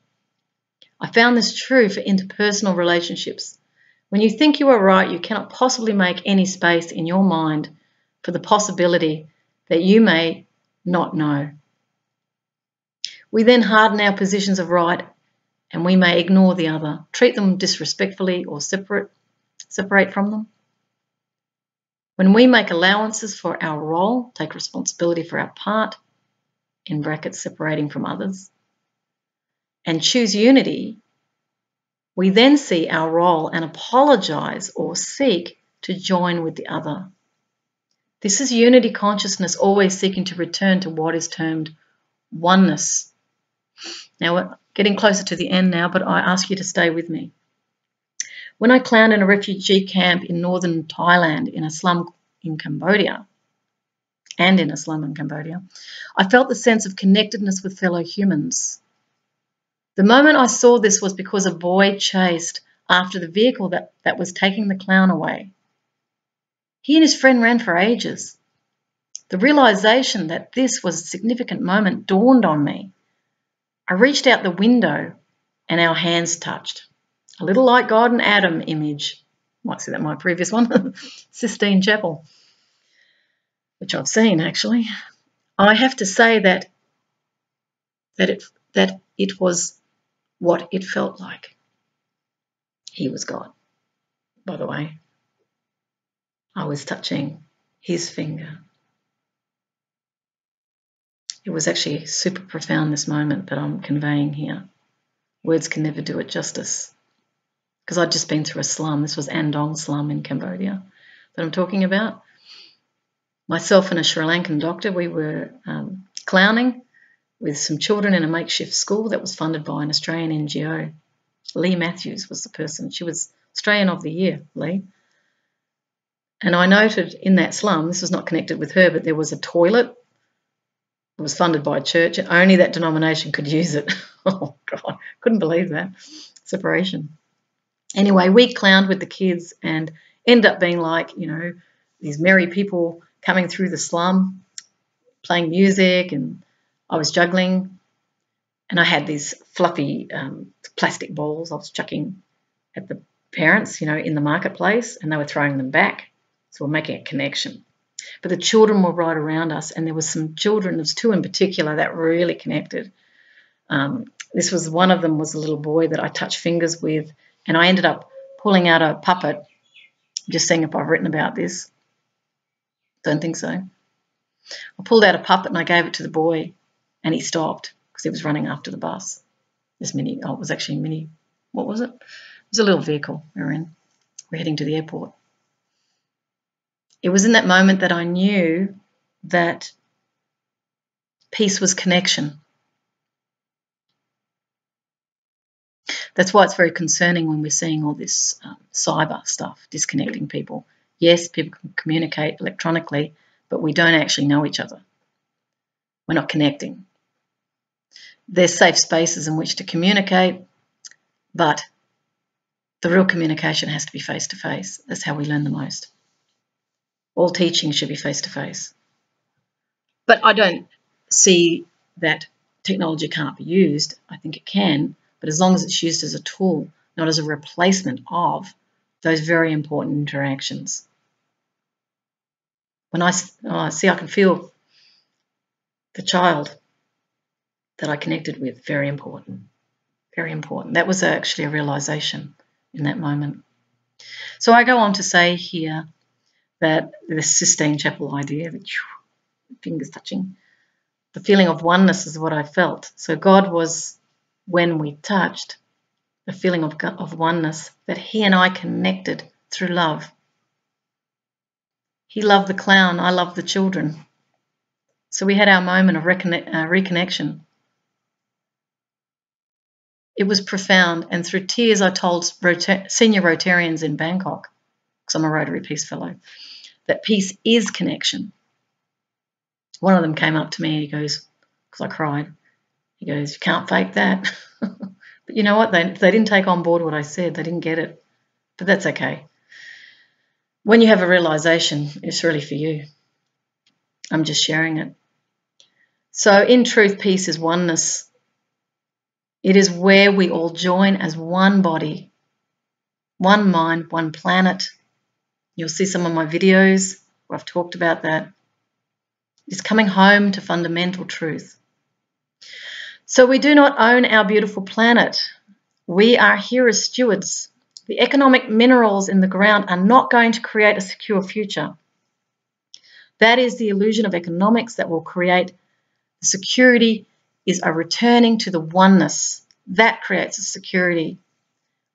I found this true for interpersonal relationships. When you think you are right, you cannot possibly make any space in your mind for the possibility that you may not know. We then harden our positions of right and we may ignore the other, treat them disrespectfully or separate, separate from them. When we make allowances for our role, take responsibility for our part, in brackets separating from others, and choose unity, we then see our role and apologize or seek to join with the other. This is unity consciousness always seeking to return to what is termed oneness. Now we're getting closer to the end now, but I ask you to stay with me. When I clowned in a refugee camp in northern Thailand in a slum in Cambodia, and in a slum in Cambodia, I felt the sense of connectedness with fellow humans. The moment I saw this was because a boy chased after the vehicle that, that was taking the clown away. He and his friend ran for ages. The realization that this was a significant moment dawned on me. I reached out the window and our hands touched a little like God and Adam image. Might see that my previous one, Sistine Chapel, which I've seen actually. I have to say that that it that it was what it felt like. He was God, by the way. I was touching his finger. It was actually super profound, this moment that I'm conveying here. Words can never do it justice because I'd just been through a slum. This was Andong slum in Cambodia that I'm talking about. Myself and a Sri Lankan doctor, we were um, clowning with some children in a makeshift school that was funded by an Australian NGO. Lee Matthews was the person. She was Australian of the Year, Lee. And I noted in that slum, this was not connected with her, but there was a toilet. It was funded by a church, and only that denomination could use it. oh, God, couldn't believe that. Separation. Anyway, we clowned with the kids and end up being like, you know, these merry people coming through the slum, playing music, and I was juggling. And I had these fluffy um, plastic balls I was chucking at the parents, you know, in the marketplace, and they were throwing them back. So we're making a connection. But the children were right around us, and there was some children, there was two in particular that really connected. Um, this was one of them was a little boy that I touched fingers with, and I ended up pulling out a puppet, just seeing if I've written about this. Don't think so. I pulled out a puppet and I gave it to the boy, and he stopped because he was running after the bus. This mini, oh, it was actually a mini what was it? It was a little vehicle we were in. We're heading to the airport. It was in that moment that I knew that peace was connection. That's why it's very concerning when we're seeing all this um, cyber stuff disconnecting people. Yes, people can communicate electronically, but we don't actually know each other. We're not connecting. There's safe spaces in which to communicate, but the real communication has to be face to face. That's how we learn the most. All teaching should be face to face. But I don't see that technology can't be used. I think it can, but as long as it's used as a tool, not as a replacement of those very important interactions. When I, oh, see, I can feel the child that I connected with, very important, very important. That was actually a realization in that moment. So I go on to say here that the Sistine Chapel idea, fingers touching, the feeling of oneness is what I felt. So God was when we touched, the feeling of, of oneness, that he and I connected through love. He loved the clown, I loved the children. So we had our moment of uh, reconnection. It was profound, and through tears, I told Rota senior Rotarians in Bangkok, because I'm a Rotary Peace Fellow, that peace is connection. One of them came up to me and he goes, because I cried, he goes, You can't fake that. but you know what? They, they didn't take on board what I said, they didn't get it. But that's okay. When you have a realization, it's really for you. I'm just sharing it. So, in truth, peace is oneness. It is where we all join as one body, one mind, one planet. You'll see some of my videos where I've talked about that. It's coming home to fundamental truth. So we do not own our beautiful planet. We are here as stewards. The economic minerals in the ground are not going to create a secure future. That is the illusion of economics that will create security is a returning to the oneness. That creates a security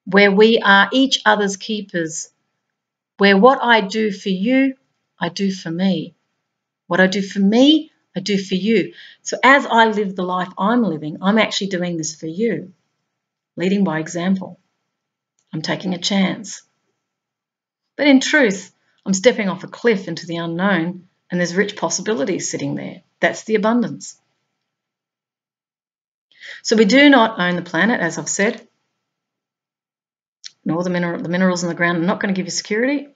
where we are each other's keepers, where what I do for you, I do for me. What I do for me, I do for you. So as I live the life I'm living, I'm actually doing this for you, leading by example. I'm taking a chance. But in truth, I'm stepping off a cliff into the unknown and there's rich possibilities sitting there. That's the abundance. So we do not own the planet, as I've said, nor the, mineral, the minerals in the ground are not going to give you security.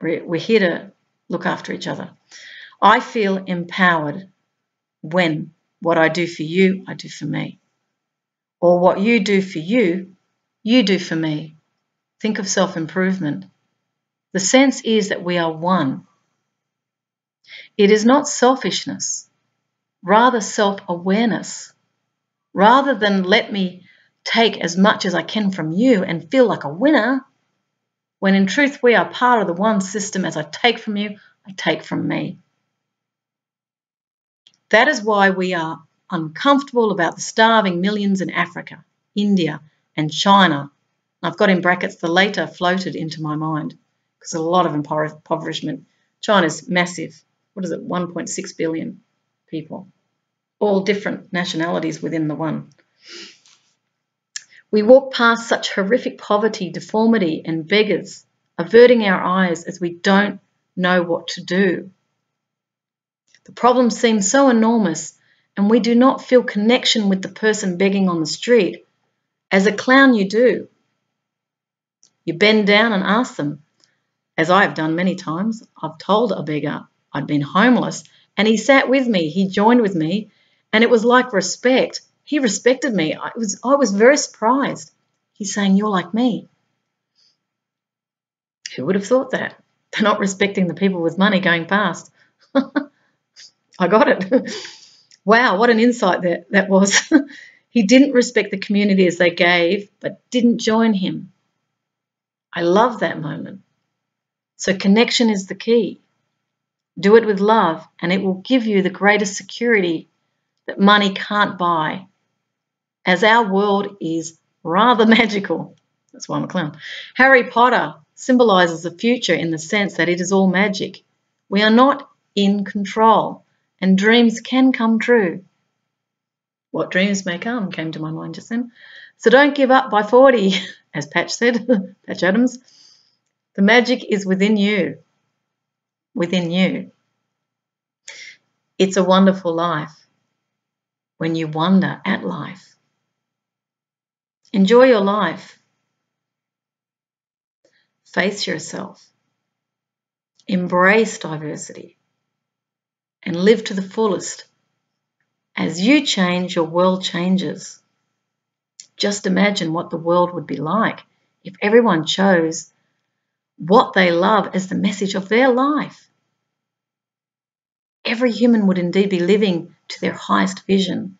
We're, we're here to look after each other. I feel empowered when what I do for you, I do for me. Or what you do for you, you do for me. Think of self improvement. The sense is that we are one. It is not selfishness, rather self awareness. Rather than let me take as much as I can from you and feel like a winner, when in truth we are part of the one system as I take from you, I take from me. That is why we are uncomfortable about the starving millions in Africa, India, and China. I've got in brackets the later floated into my mind because a lot of impoverishment. China's massive. What is it? 1.6 billion people, all different nationalities within the one. We walk past such horrific poverty, deformity, and beggars, averting our eyes as we don't know what to do. The problem seems so enormous, and we do not feel connection with the person begging on the street. As a clown, you do. You bend down and ask them, as I have done many times. I've told a beggar I'd been homeless, and he sat with me, he joined with me, and it was like respect. He respected me. I was, I was very surprised. He's saying, You're like me. Who would have thought that? They're not respecting the people with money going past. I got it. wow, what an insight that, that was. he didn't respect the community as they gave, but didn't join him. I love that moment. So, connection is the key. Do it with love, and it will give you the greatest security that money can't buy. As our world is rather magical. That's why I'm a clown. Harry Potter symbolizes the future in the sense that it is all magic. We are not in control, and dreams can come true. What dreams may come came to my mind just then. So don't give up by 40, as Patch said, Patch Adams. The magic is within you. Within you. It's a wonderful life when you wonder at life. Enjoy your life. Face yourself. Embrace diversity and live to the fullest. As you change, your world changes. Just imagine what the world would be like if everyone chose what they love as the message of their life. Every human would indeed be living to their highest vision.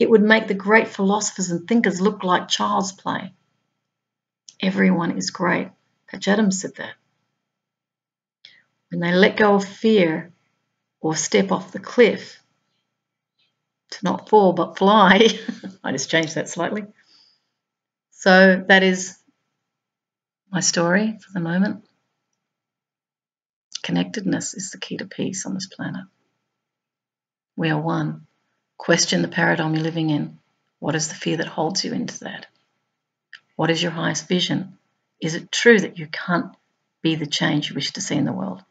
It would make the great philosophers and thinkers look like child's play. Everyone is great. Patch said that. When they let go of fear or step off the cliff, to not fall but fly, I just changed that slightly. So that is my story for the moment. Connectedness is the key to peace on this planet. We are one. Question the paradigm you're living in. What is the fear that holds you into that? What is your highest vision? Is it true that you can't be the change you wish to see in the world?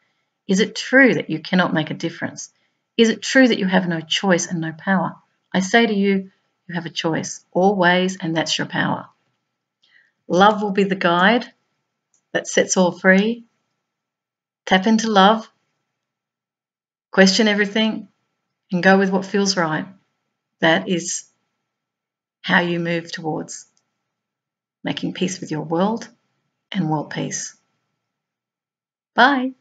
Is it true that you cannot make a difference? Is it true that you have no choice and no power? I say to you, you have a choice, always, and that's your power. Love will be the guide that sets all free. Tap into love, question everything, and go with what feels right. That is how you move towards making peace with your world and world peace. Bye.